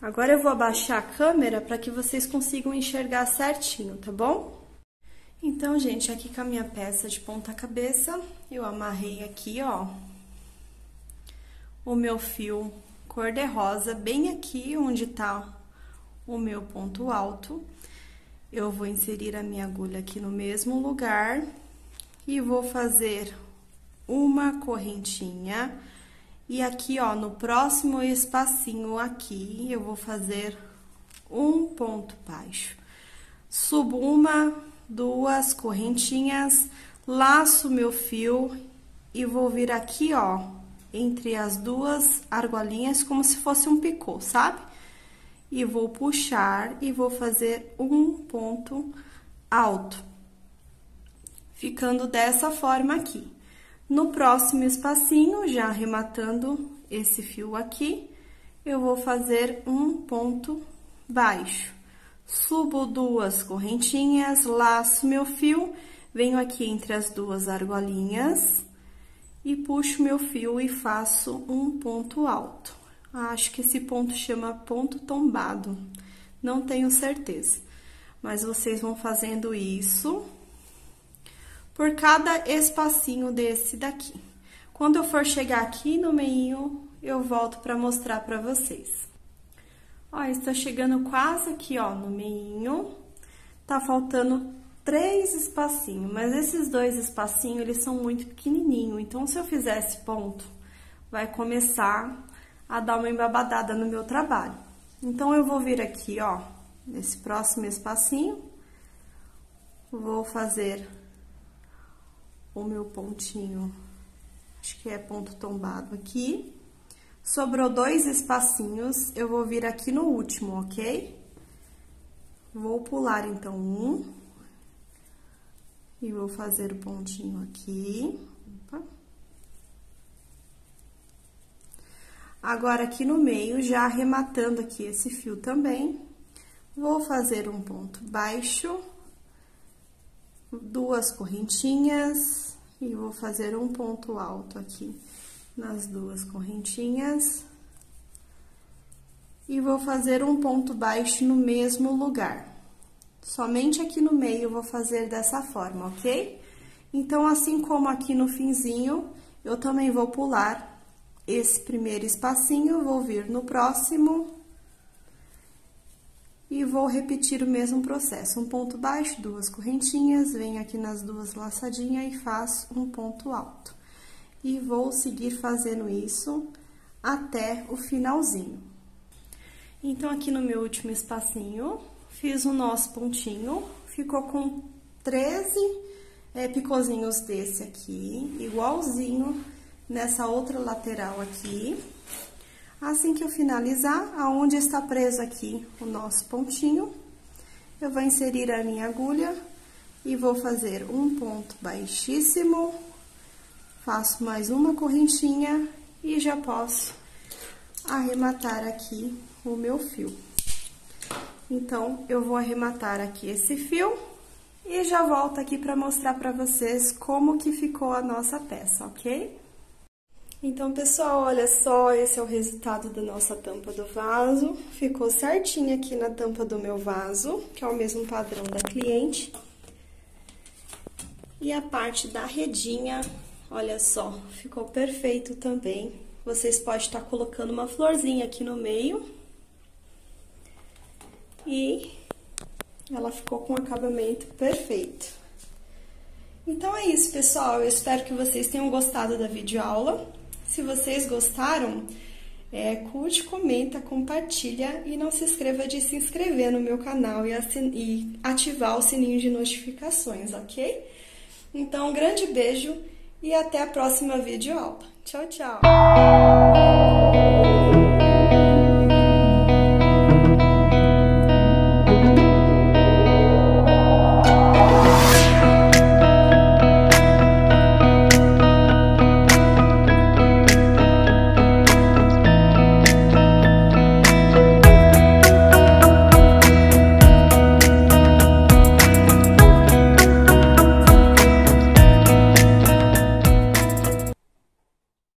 Agora, eu vou abaixar a câmera para que vocês consigam enxergar certinho, tá bom? Então, gente, aqui com a minha peça de ponta cabeça, eu amarrei aqui, ó, o meu fio cor-de-rosa bem aqui onde tá o meu ponto alto. Eu vou inserir a minha agulha aqui no mesmo lugar e vou fazer uma correntinha. E aqui, ó, no próximo espacinho aqui, eu vou fazer um ponto baixo. Subo uma, duas correntinhas, laço meu fio e vou vir aqui, ó, entre as duas argolinhas como se fosse um picô, sabe? E vou puxar e vou fazer um ponto alto, ficando dessa forma aqui. No próximo espacinho, já arrematando esse fio aqui, eu vou fazer um ponto baixo. Subo duas correntinhas, laço meu fio, venho aqui entre as duas argolinhas e puxo meu fio e faço um ponto alto. Acho que esse ponto chama ponto tombado, não tenho certeza. Mas vocês vão fazendo isso por cada espacinho desse daqui. Quando eu for chegar aqui no meio, eu volto para mostrar para vocês. Ó, está chegando quase aqui, ó, no meio. Tá faltando três espacinhos, mas esses dois espacinhos, eles são muito pequenininhos. Então, se eu fizer esse ponto, vai começar a dar uma embabadada no meu trabalho. Então, eu vou vir aqui, ó, nesse próximo espacinho, vou fazer o meu pontinho, acho que é ponto tombado aqui. Sobrou dois espacinhos, eu vou vir aqui no último, ok? Vou pular, então, um e vou fazer o pontinho aqui. Opa. Agora, aqui no meio, já arrematando aqui esse fio também, vou fazer um ponto baixo, duas correntinhas, e vou fazer um ponto alto aqui nas duas correntinhas. E vou fazer um ponto baixo no mesmo lugar. Somente aqui no meio vou fazer dessa forma, ok? Então, assim como aqui no finzinho, eu também vou pular esse primeiro espacinho, vou vir no próximo e vou repetir o mesmo processo. Um ponto baixo, duas correntinhas, venho aqui nas duas laçadinhas e faço um ponto alto. E vou seguir fazendo isso até o finalzinho. Então, aqui no meu último espacinho, fiz o nosso pontinho, ficou com 13 é, picozinhos desse aqui, igualzinho nessa outra lateral aqui. Assim que eu finalizar, aonde está preso aqui o nosso pontinho, eu vou inserir a minha agulha e vou fazer um ponto baixíssimo, faço mais uma correntinha e já posso arrematar aqui o meu fio. Então, eu vou arrematar aqui esse fio e já volto aqui para mostrar para vocês como que ficou a nossa peça, ok? Então, pessoal, olha só, esse é o resultado da nossa tampa do vaso. Ficou certinho aqui na tampa do meu vaso, que é o mesmo padrão da cliente. E a parte da redinha, olha só, ficou perfeito também. Vocês podem estar colocando uma florzinha aqui no meio. E ela ficou com um acabamento perfeito. Então é isso, pessoal. Eu espero que vocês tenham gostado da videoaula. Se vocês gostaram, é, curte, comenta, compartilha e não se esqueça de se inscrever no meu canal e, e ativar o sininho de notificações, ok? Então, um grande beijo e até a próxima videoaula. Tchau, tchau!